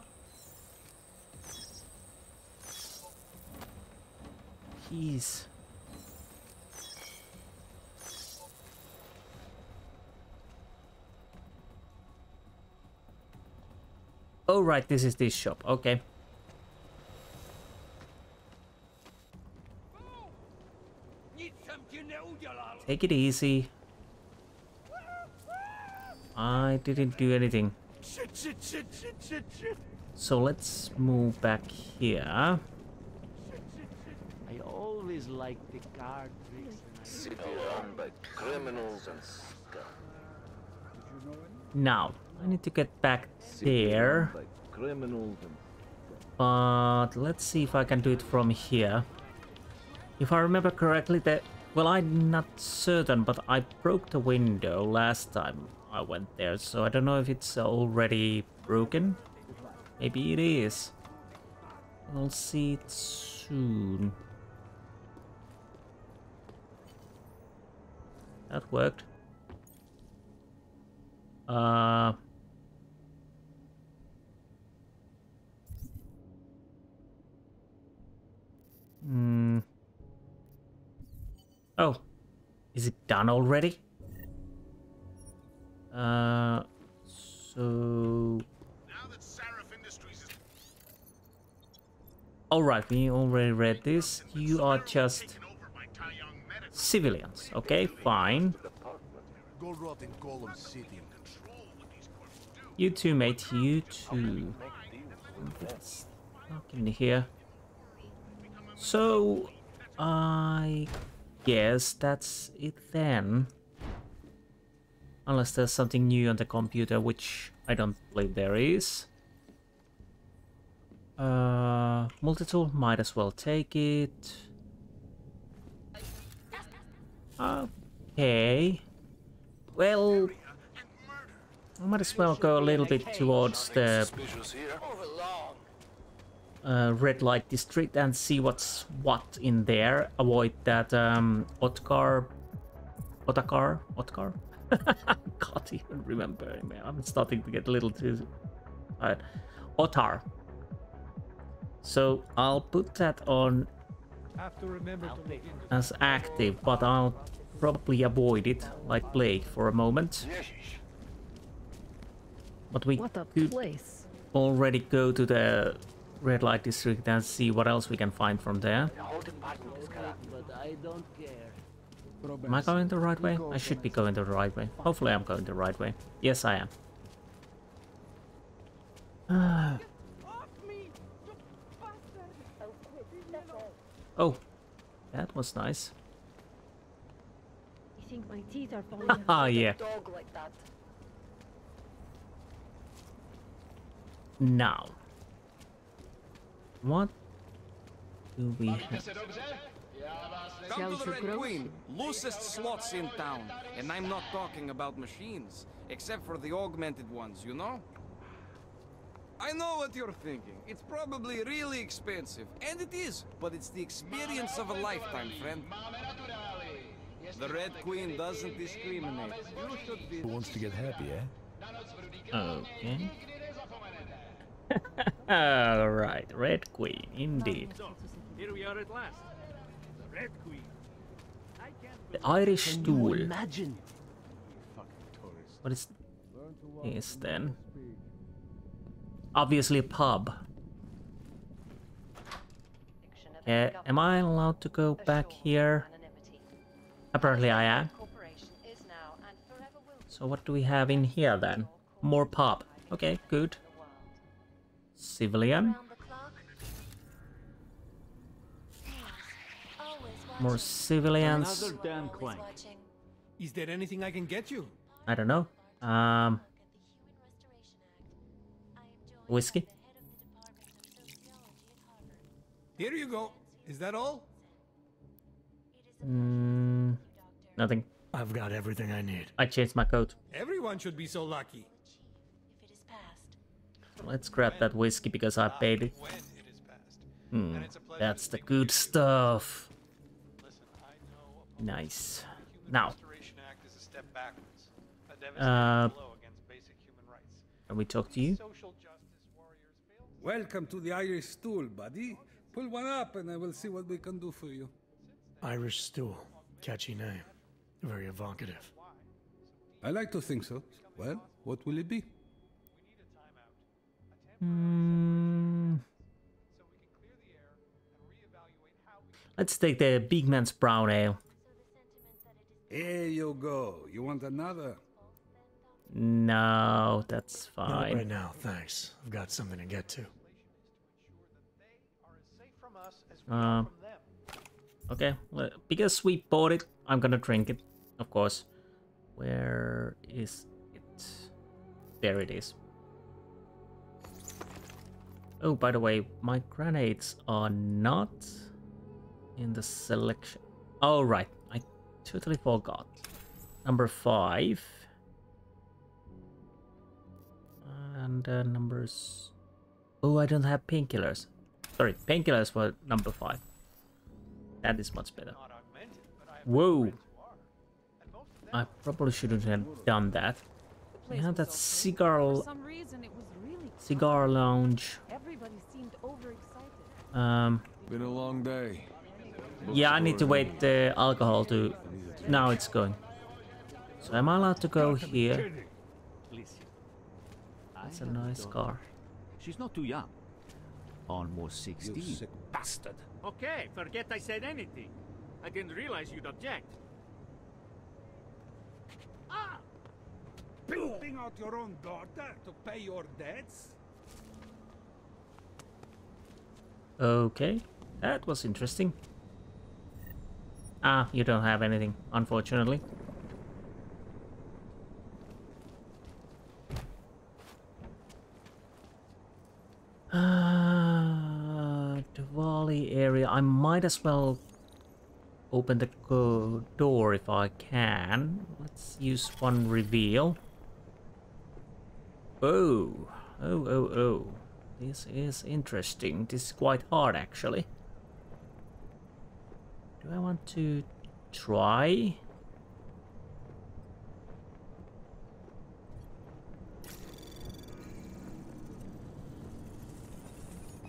Oh, right, this is this shop. Okay. Take it easy. I didn't do anything. So let's move back here. I always liked the card tricks. City run by criminals and scum. Now, I need to get back there. Criminals and But let's see if I can do it from here. If I remember correctly, that well, I'm not certain, but I broke the window last time I went there, so I don't know if it's already broken. Maybe it is. We'll see it soon. That worked. Uh... Hmm. Oh. Is it done already? Uh, so... Alright, we already read this. You are just Civilians. Okay, fine. You too, mate. You too. Let's in here. So, I guess that's it then. Unless there's something new on the computer, which I don't believe there is. Uh, multi-tool, might as well take it. Okay. Well, I might as well go a little bit towards the uh, red light district and see what's what in there. Avoid that um, Otkar, Otakar, Otkar. Can't even remember. I'm starting to get a little too tired. Otar. So I'll put that on as active, but I'll probably avoid it like plague for a moment. But we could place. already go to the red light district and see what else we can find from there. But I don't care. Am I going the right way? I should be going the right way. Hopefully I'm going the right way. Yes, I am. oh, that was nice. You think my teeth are falling Ah, yeah. dog like that? Now, what do we have? Come to the Red Queen, loosest slots in town. And I'm not talking about machines, except for the augmented ones, you know? I know what you're thinking. It's probably really expensive. And it is, but it's the experience of a lifetime, friend. The Red Queen doesn't discriminate. You should be... Who wants to get happy, eh? Okay. Alright, Red Queen, indeed. Here we are at last. The Red Queen. The Irish Can stool. you imagine? What is this then? Obviously a pub. Yeah, uh, am I allowed to go back here? Apparently I am. So what do we have in here then? More pub. Okay, good. Civilian. More civilians. Damn. Is there anything I can get you? I don't know. Um, whiskey. Here you go. Is that all? Mm, nothing. I've got everything I need. I changed my coat. Everyone should be so lucky. Let's grab that whiskey because I paid it. Hmm, that's the good stuff. Nice. Now, uh, can we talk to you? Welcome to the Irish stool, buddy. Pull one up and I will see what we can do for you. Irish stool. Catchy name. Very evocative. I like to think so. Well, what will it be? Hmm. Let's take the big man's brown ale. Here you go. You want another? No, that's Not fine. right now, thanks. I've got something to get to. Uh, okay, well, because we bought it, I'm gonna drink it, of course. Where is it? There it is. Oh, by the way, my grenades are not in the selection. Oh, right, I totally forgot. Number five. And uh, numbers... Oh, I don't have painkillers. Sorry, painkillers for number five. That is much better. Whoa! I probably shouldn't have done that. We have that cigar, reason, it was really cigar lounge. Everybody seemed overexcited. Um, Been a long day. yeah, I need to wait the alcohol to. Now it's going. So am I allowed to go here? That's a nice car. She's not too young. Almost 16. bastard. Okay, forget I said anything. I didn't realize you'd object. Ah! Building out your own daughter to pay your debts? Okay, that was interesting. Ah, you don't have anything, unfortunately. Uh, Dvali area. I might as well open the door if I can. Let's use one reveal. Oh, oh, oh, oh. This is interesting. This is quite hard actually. Do I want to try?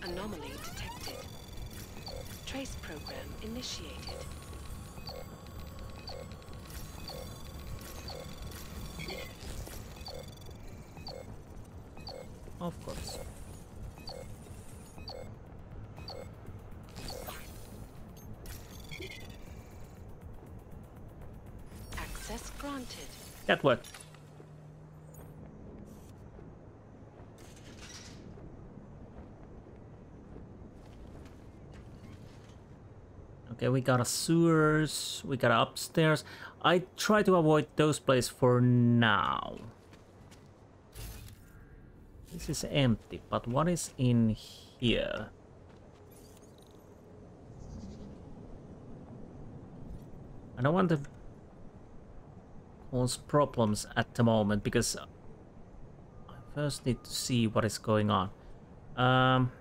Anomaly detected. Trace program initiated. Of course. That worked. Okay, we got a sewers, we got upstairs. I try to avoid those places for now. This is empty, but what is in here? I don't want to cause problems at the moment because I first need to see what is going on. Um,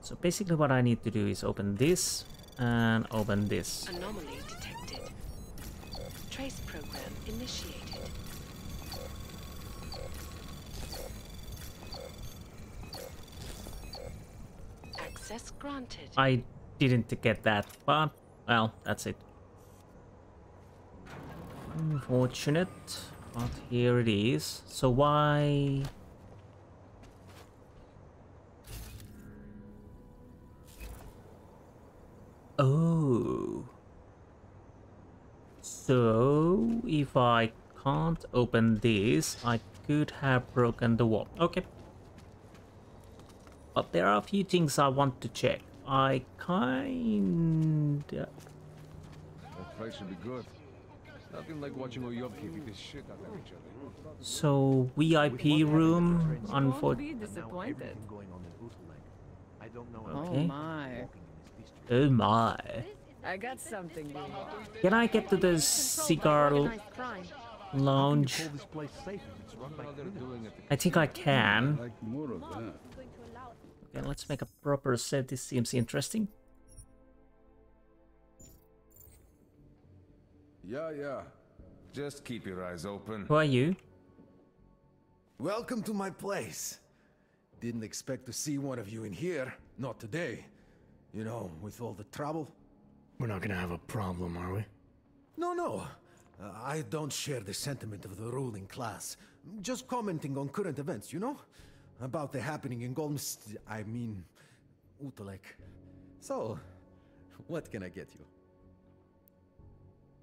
so basically what I need to do is open this and open this. Anomaly detected. Trace program initiated. Access granted. I didn't get that, but well, that's it. Unfortunate, but here it is. So why... Oh. So, if I can't open this, I could have broken the wall. Okay. But there are a few things I want to check. I kinda... That place should be good. Nothing like watching Oyovki beat the shit out of each other. So, VIP room, unfortunately. Disappointed. I don't know Oh Okay. my. Oh my. I got something. Can I get to the cigar lounge? this place safe if it's run by criminals. I think I can. Like more of that. Okay, let's make a proper set. This seems interesting. Yeah, yeah. Just keep your eyes open. Who are you? Welcome to my place. Didn't expect to see one of you in here. Not today. You know, with all the trouble. We're not gonna have a problem, are we? No, no. Uh, I don't share the sentiment of the ruling class. Just commenting on current events, you know? About the happening in Golmst... I mean... Utulek. So, what can I get you?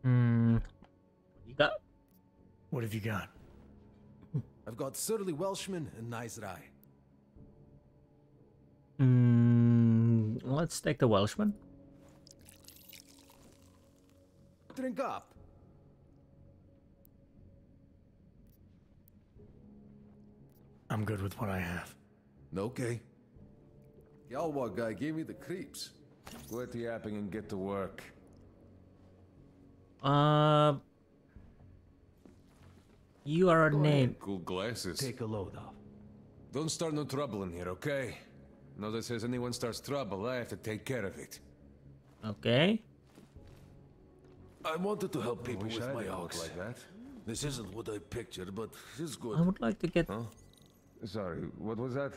Hmm. What You got? What have you got? I've got Surly Welshman and Nice Rye. Hmm. Let's take the Welshman. Drink up. I'm good with what I have. Okay. Yalwa guy gave me the creeps. Quit the yapping and get to work. Uh. You are Go named. Cool glasses. Take a load off. Don't start no trouble in here, okay? No that says anyone starts trouble, I have to take care of it. Okay. I wanted to help people with I my didn't ox. like that. This isn't what I pictured, but it's good. I would like to get. Huh? Sorry, what was that?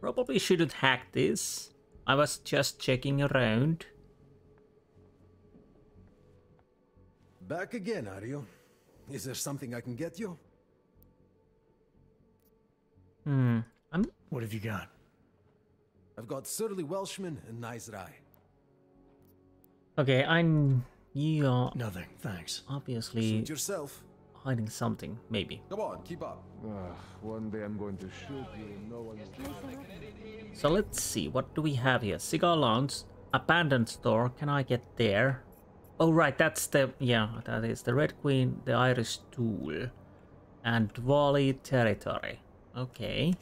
Probably shouldn't hack this. I was just checking around. Back again, are you? Is there something I can get you? Hmm. I'm. What have you got? I've got Surly Welshman and Nice Rye. Okay, I'm. You are Nothing, thanks. obviously Suit yourself. hiding something, maybe. Come on, keep up. Ah, one day I'm going to shoot you and no one will... So let's see, what do we have here? Cigar lounge, abandoned store. Can I get there? Oh, right, that's the yeah, that is the Red Queen, the Irish Stool, and Dvali territory. Okay.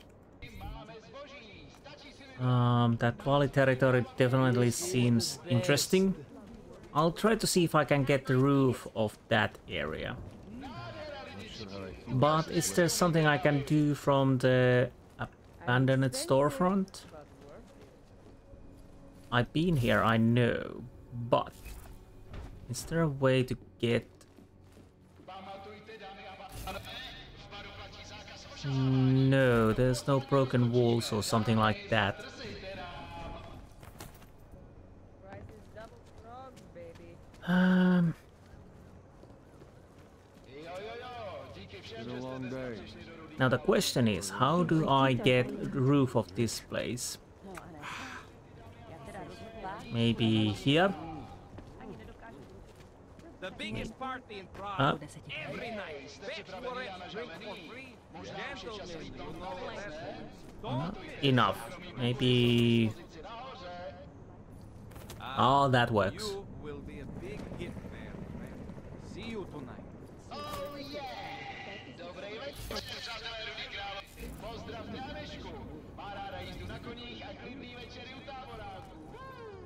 Um, that Dvali territory definitely seems interesting. I'll try to see if I can get the roof of that area. But is there something I can do from the abandoned storefront? I've been here, I know, but is there a way to get... No, there's no broken walls or something like that. Um, now the question is, how do I get roof of this place? Maybe here? The biggest party in Prague. Every night. Bitch drink for free. Gentlemen, you know the lesson. Enough. Maybe... Oh, that works. You will be a big hit there, man. See you tonight.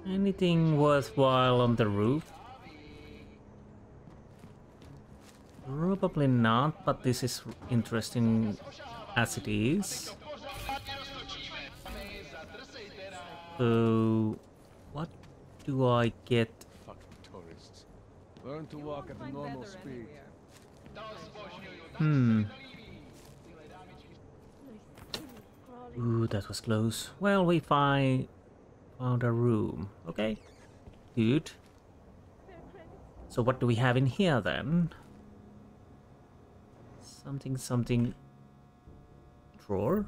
Anything worthwhile on the roof? Probably not, but this is interesting as it is. So, what do I get? Tourists. Learn to walk at a normal speed. Hmm. Ooh, that was close. Well, we find found a room. Okay, good. So what do we have in here then? Something, something. Drawer.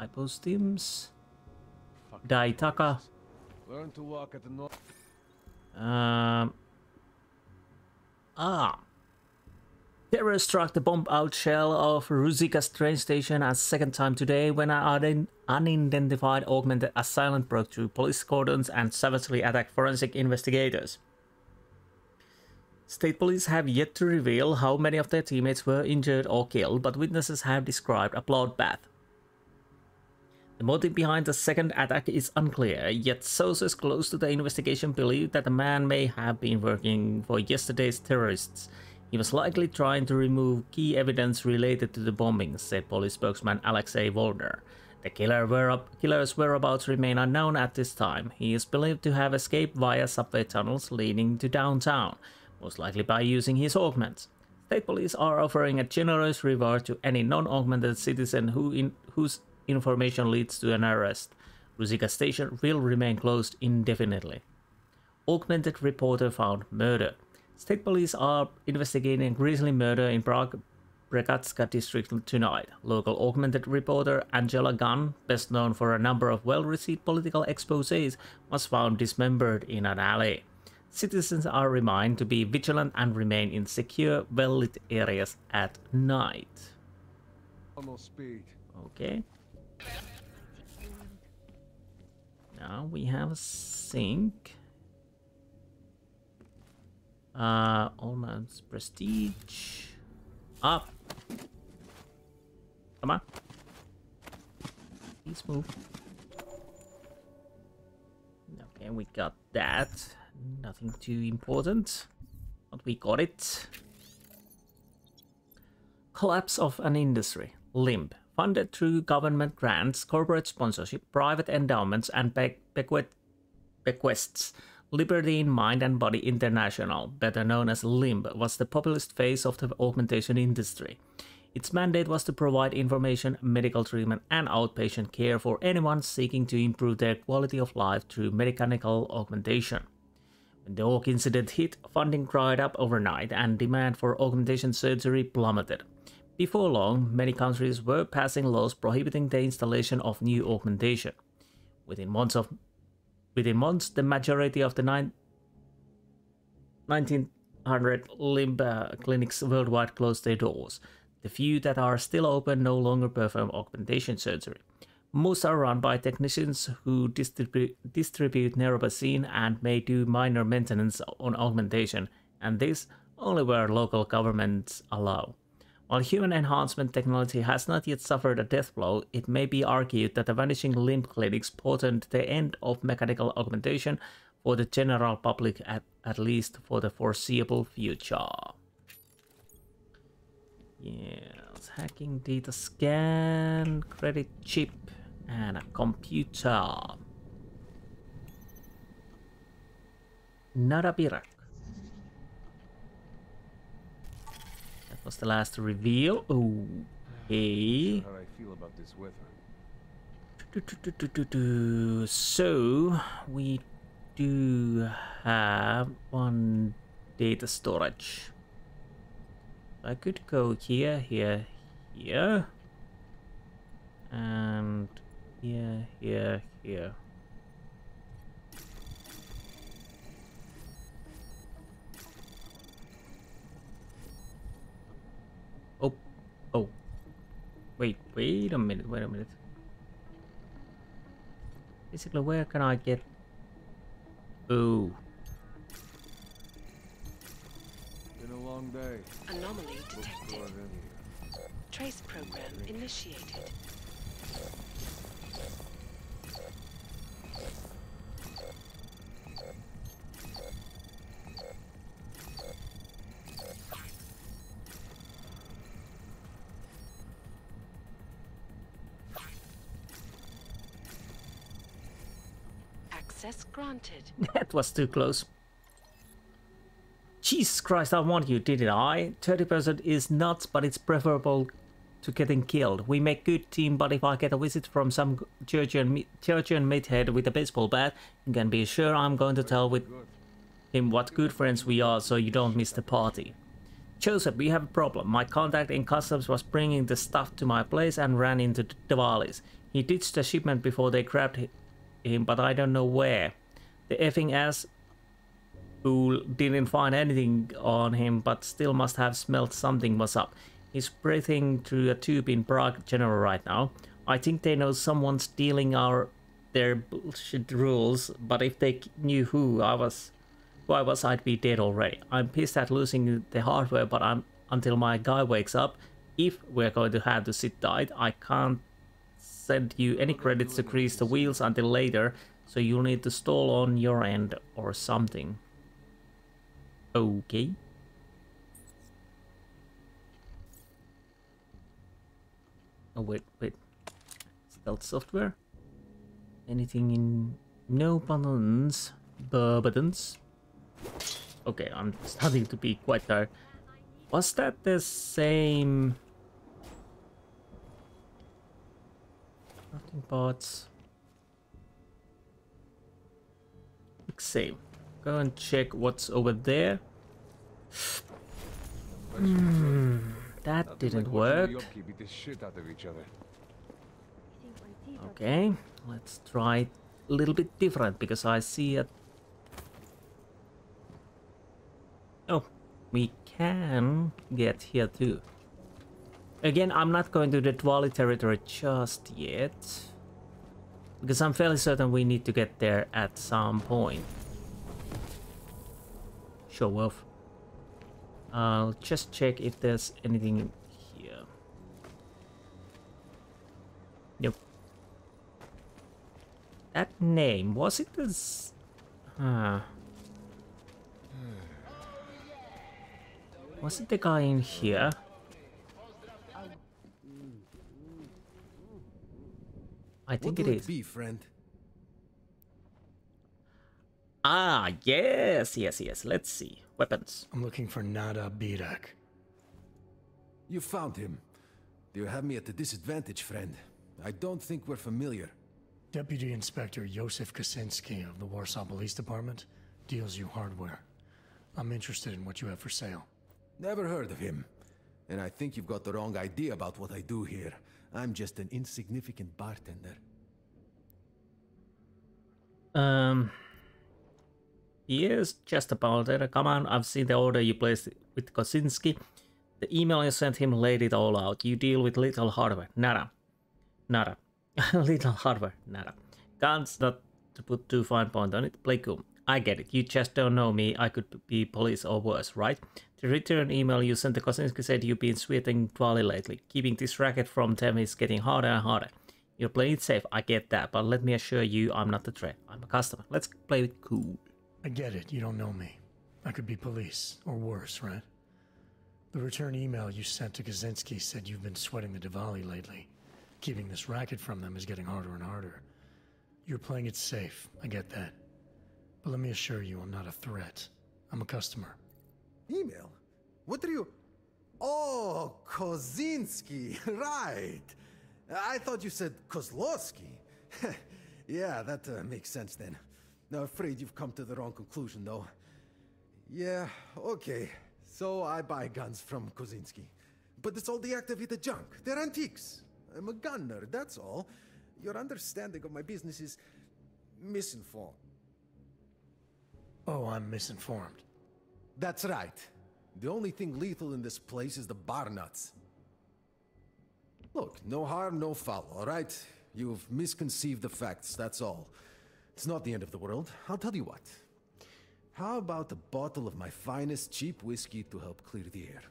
Hypostims. Daitaka. Learn to walk at a normal... Um. Ah. Terror struck the bomb-out shell of Ruzicka's train station a second time today when an unidentified augmented assailant broke through police cordons and savagely attacked forensic investigators. State police have yet to reveal how many of their teammates were injured or killed, but witnesses have described a bloodbath. The motive behind the second attack is unclear, yet sources close to the investigation believe that the man may have been working for yesterday's terrorists. He was likely trying to remove key evidence related to the bombings, said police spokesman Alexei Volner. The killer killer's whereabouts remain unknown at this time. He is believed to have escaped via subway tunnels leading to downtown, most likely by using his augments. State police are offering a generous reward to any non-augmented citizen who in, whose information leads to an arrest. Ruzicka station will remain closed indefinitely. Augmented reporter found murder. State police are investigating a grisly murder in Prague Bregatska district tonight. Local augmented reporter Angela Gunn, best known for a number of well-received political exposés, was found dismembered in an alley. Citizens are reminded to be vigilant and remain in secure, well-lit areas at night. Normal speed. Okay. Now we have a sink. Uh, almost prestige. Up. Come on. Please move. Okay, we got that. Nothing too important. But we got it. Collapse of an industry. LIMB. Funded through government grants, corporate sponsorship, private endowments, and be bequest bequests. Liberty in Mind and Body International, better known as LIMB, was the populist face of the augmentation industry. Its mandate was to provide information, medical treatment, and outpatient care for anyone seeking to improve their quality of life through mechanical augmentation. When the Aug incident hit, funding dried up overnight and demand for augmentation surgery plummeted. Before long, many countries were passing laws prohibiting the installation of new augmentation. Within months of Within months, the majority of the nine, 1900 limb uh, clinics worldwide closed their doors. The few that are still open no longer perform augmentation surgery. Most are run by technicians who distribu- distribute Neuropozyne and may do minor maintenance on augmentation, and this only where local governments allow. While human enhancement technology has not yet suffered a death blow, it may be argued that the vanishing limb clinics portend the end of mechanical augmentation for the general public, at, at least for the foreseeable future. Yes, hacking data scan, credit chip, and a computer. Not a Birak. That was the last reveal. Oh, hey. How I feel about this weather. So we do have one data storage. I could go here, here, here, and here, here, here. Oh, oh. Wait, wait a minute, wait a minute. Basically, where can I get... Oh. Been a long day. Anomaly detected. Trace program initiated. That was too close. Jesus Christ, I want you, didn't I? 30% is nuts, but it's preferable to getting killed. We make good team, but if I get a visit from some Georgian, Georgian meathead with a baseball bat, you can be sure I'm going to tell with him what good friends we are so you don't miss the party. Joseph, we have a problem. My contact in customs was bringing the stuff to my place and ran into the Dvalis. He ditched the shipment before they grabbed him, but I don't know where. The effing ass who didn't find anything on him but still must have smelled something was up. He's breathing through a tube in Prague General right now. I think they know someone's stealing our their bullshit rules, but if they knew who I was who I was I'd be dead already. I'm pissed at losing the hardware, but I'm until my guy wakes up. If we're going to have to sit tight, I can't send you any credits to grease the wheels until later, so you'll need to stall on your end or something. Okay. Oh wait, wait. Stealth software? Anything in no buttons? Buttons? Okay, I'm starting to be quite tired. Was that the same Nothing pots? Same. Go and check what's over there. Hmm, that didn't work. beat the shit out of each other. Okay, let's try a little bit different because I see it. Oh, we can get here too. Again, I'm not going to the Dvali territory just yet. Because I'm fairly certain we need to get there at some point. Show off. I'll just check if there's anything here. Nope. That name, was it this? Huh. Was it the guy in here? I think what it will be, friend? Ah, yes, yes, yes. Let's see. Weapons. I'm looking for Nada Birak. You found him. Do you have me at a disadvantage, friend. I don't think we're familiar. Deputy Inspector Josef Kaczynski of the Warsaw Police Department deals you hardware. I'm interested in what you have for sale. Never heard of him. And I think you've got the wrong idea about what I do here. I'm just an insignificant bartender. Um. Yes, just about it. Come on, I've seen the order you placed with Kosinski. The email you sent him laid it all out. You deal with little hardware. Nada. Nada. little hardware. Nada. Guns, not to put too fine point on it. Play cool. I get it. You just don't know me. I could be police or worse, right? The return email you sent to Kosinski said you've been sweating Dvali lately. Keeping this racket from them is getting harder and harder. You're playing it safe, I get that, but let me assure you I'm not a threat. I'm a customer. Let's play it cool. I get it. You don't know me. I could be police, or worse, right? The return email you sent to Kaczynski said you've been sweating the Dvali lately. Keeping this racket from them is getting harder and harder. You're playing it safe, I get that. But let me assure you, I'm not a threat. I'm a customer. Email? What are you... Oh, Kozinski, right. I thought you said Kozlowski. yeah, that uh, makes sense then. No, afraid you've come to the wrong conclusion, though. Yeah, okay. So I buy guns from Kozinski. But it's all deactivated junk. They're antiques. I'm a gunner, that's all. Your understanding of my business is misinformed. Oh, I'm misinformed. That's right. The only thing lethal in this place is the bar nuts. Look, no harm, no foul, all right? You've misconceived the facts, that's all. It's not the end of the world. I'll tell you what. How about a bottle of my finest cheap whiskey to help clear the air?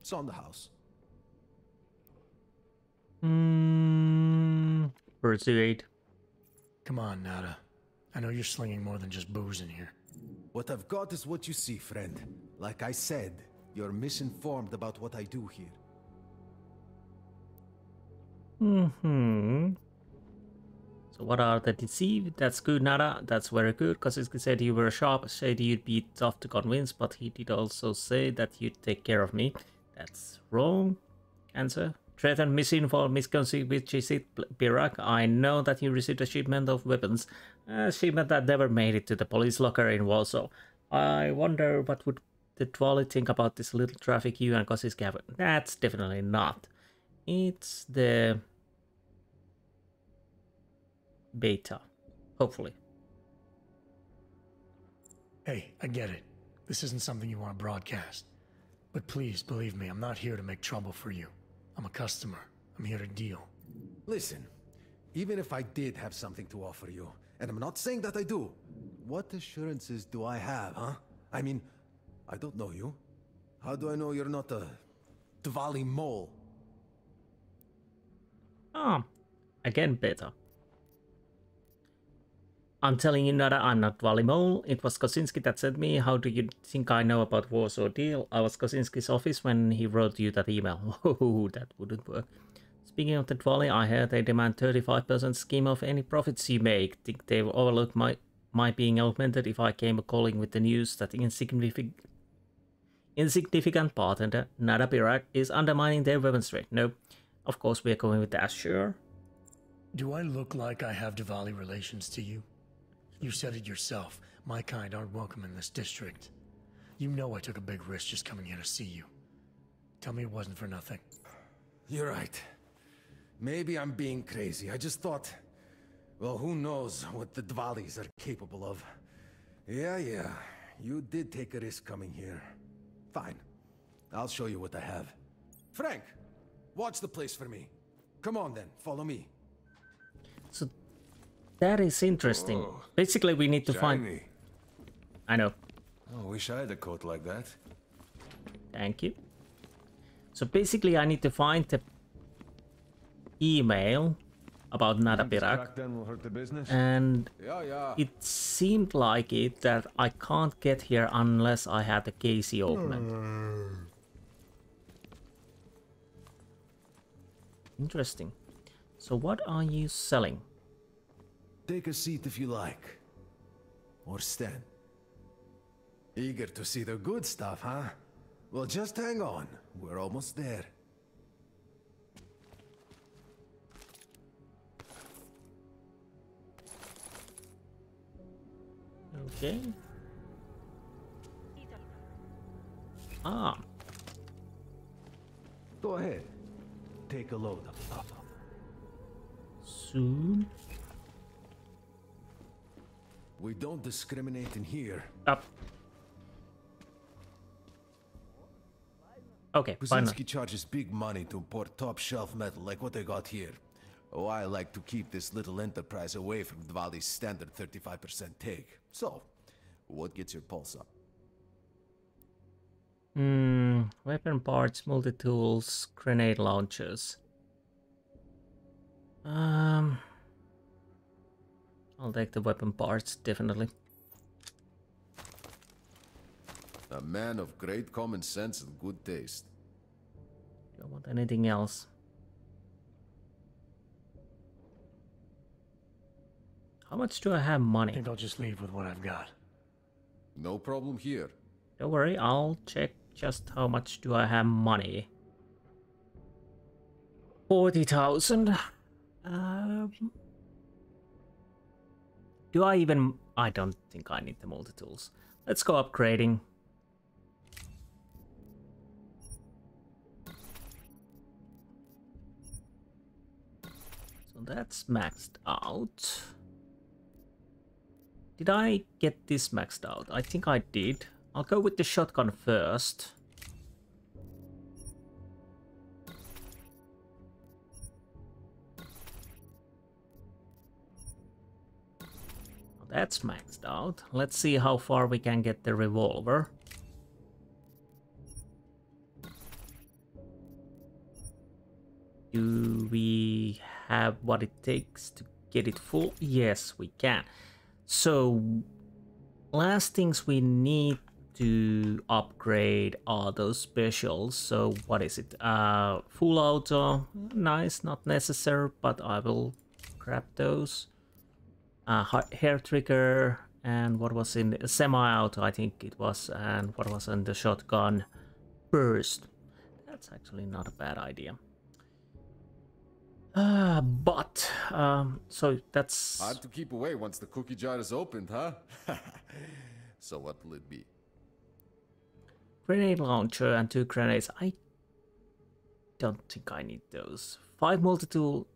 It's on the house. Hmm. Persuade. Come on, Nada. I know you're slinging more than just booze in here. What I've got is what you see, friend. Like I said, you're misinformed about what I do here. Mm-hmm. So what are the deceived? That's good, Nada. That's very good. Kosinski said you were sharp, said you'd be tough to convince, but he did also say that you'd take care of me. That's wrong. Answer. Threaten, misinformed, misconceived, which is it, Birak? I know that you received a shipment of weapons. Uh, a shipment that never made it to the police locker in Warsaw. I wonder what would the Dvali think about this little traffic you and Kosinski have. That's definitely not. It's the beta, hopefully. Hey, I get it. This isn't something you want to broadcast. But please, believe me, I'm not here to make trouble for you. I'm a customer. I'm here to deal. Listen, even if I did have something to offer you, and I'm not saying that I do, what assurances do I have, huh? I mean, I don't know you. How do I know you're not a Dvali mole? Ah, again better. I'm telling you Nada, I'm not Dvali Mole. It was Kosinski that sent me. How do you think I know about Warsaw deal? I was Kosinski's office when he wrote you that email. Oh, that wouldn't work. Speaking of the Dvali, I heard they demand 35% scheme of any profits you make. Think they've overlooked my, my being augmented if I came a calling with the news that insignificant insignificant part and Nada Birak is undermining their weapons trade. No, of course we're going with the Azure. Do I look like I have Dvali relations to you? You said it yourself. My kind aren't welcome in this district. You know I took a big risk just coming here to see you. Tell me it wasn't for nothing. You're right. Maybe I'm being crazy. I just thought... Well, who knows what the Dvalis are capable of. Yeah, yeah. You did take a risk coming here. Fine. I'll show you what I have. Frank! Watch the place for me. Come on then, follow me. So that is interesting. Whoa. Basically, we need to Shiny. find. I know. Oh, wish I had a coat like that. Thank you. So basically, I need to find the email about Nada Think this Birak. crackdown will hurt the business? And Yeah, yeah. it seemed like it that I can't get here unless I had the CASIE augment. Interesting. So what are you selling? Take a seat if you like. Or stand. Eager to see the good stuff, huh? Well, just hang on. We're almost there. Okay. Ah, Go ahead. Take a load of soon. We don't discriminate in here. Up. Okay. Brzezinski charges big money to import top-shelf metal like what they got here. Oh, I like to keep this little enterprise away from Dvali's standard 35% take. So, what gets your pulse up? Hmm, weapon parts, multi-tools, grenade launchers. Um, I'll take the weapon parts, definitely. A man of great common sense and good taste. Don't want anything else. How much do I have money? I money? think I'll just leave with what I've got. No problem here. Don't worry, I'll check just how much do I have money. 40,000. Um, do I even... I don't think I need the multi-tools. Let's go upgrading. So that's maxed out. Did I get this maxed out? I think I did. I'll go with the shotgun first. That's maxed out. Let's see how far we can get the revolver. Do we have what it takes to get it full? Yes, we can. So, last things we need to upgrade are those specials. So, what is it? Uh, full auto, nice, not necessary, but I will grab those. Uh, ha- hair trigger, and what was in the semi-auto, I think it was, and what was in the shotgun burst. That's actually not a bad idea. Uh, but, um, so that's... Hard to keep away once the cookie jar is opened, huh? so what will it be? Grenade launcher and two grenades. I don't think I need those. Five multi-tool.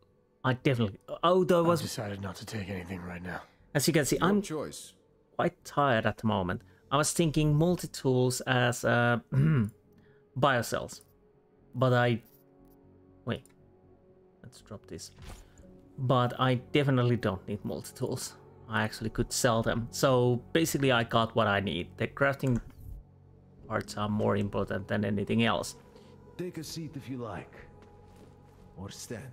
I definitely. Oh, there was. I've decided not to take anything right now. As you can see, Your I'm choice. quite tired at the moment. I was thinking multi-tools as uh, biocells, but I wait. Let's drop this. But I definitely don't need multi-tools. I actually could sell them. So basically, I got what I need. The crafting parts are more important than anything else. Take a seat if you like. Or stand.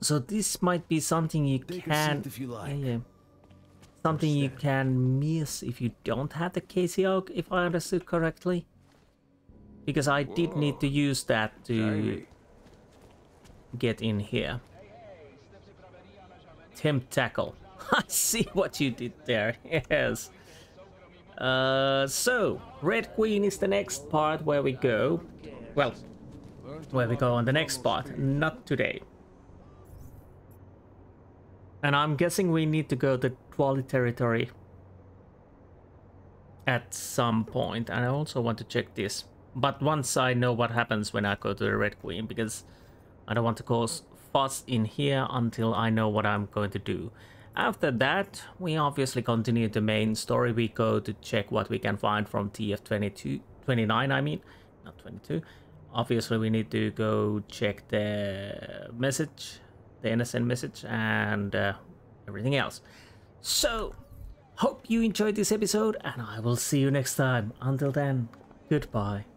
So this might be something you Take can you like. yeah. something you can miss if you don't have the CASIE aug, if I understood correctly. Because I did need to use that to get in here. Temp tackle. I see what you did there. Yes. Uh, so Red Queen is the next part where we go. Well, where we go on the next part, not today. And I'm guessing we need to go to Dvali territory at some point. And I also want to check this. But once I know what happens when I go to the Red Queen, because I don't want to cause fuss in here until I know what I'm going to do. After that, we obviously continue the main story. We go to check what we can find from TF22, 29 I mean, not 22. Obviously we need to go check the message, the NSN message and uh, everything else. So, hope you enjoyed this episode and I will see you next time. Until then, goodbye.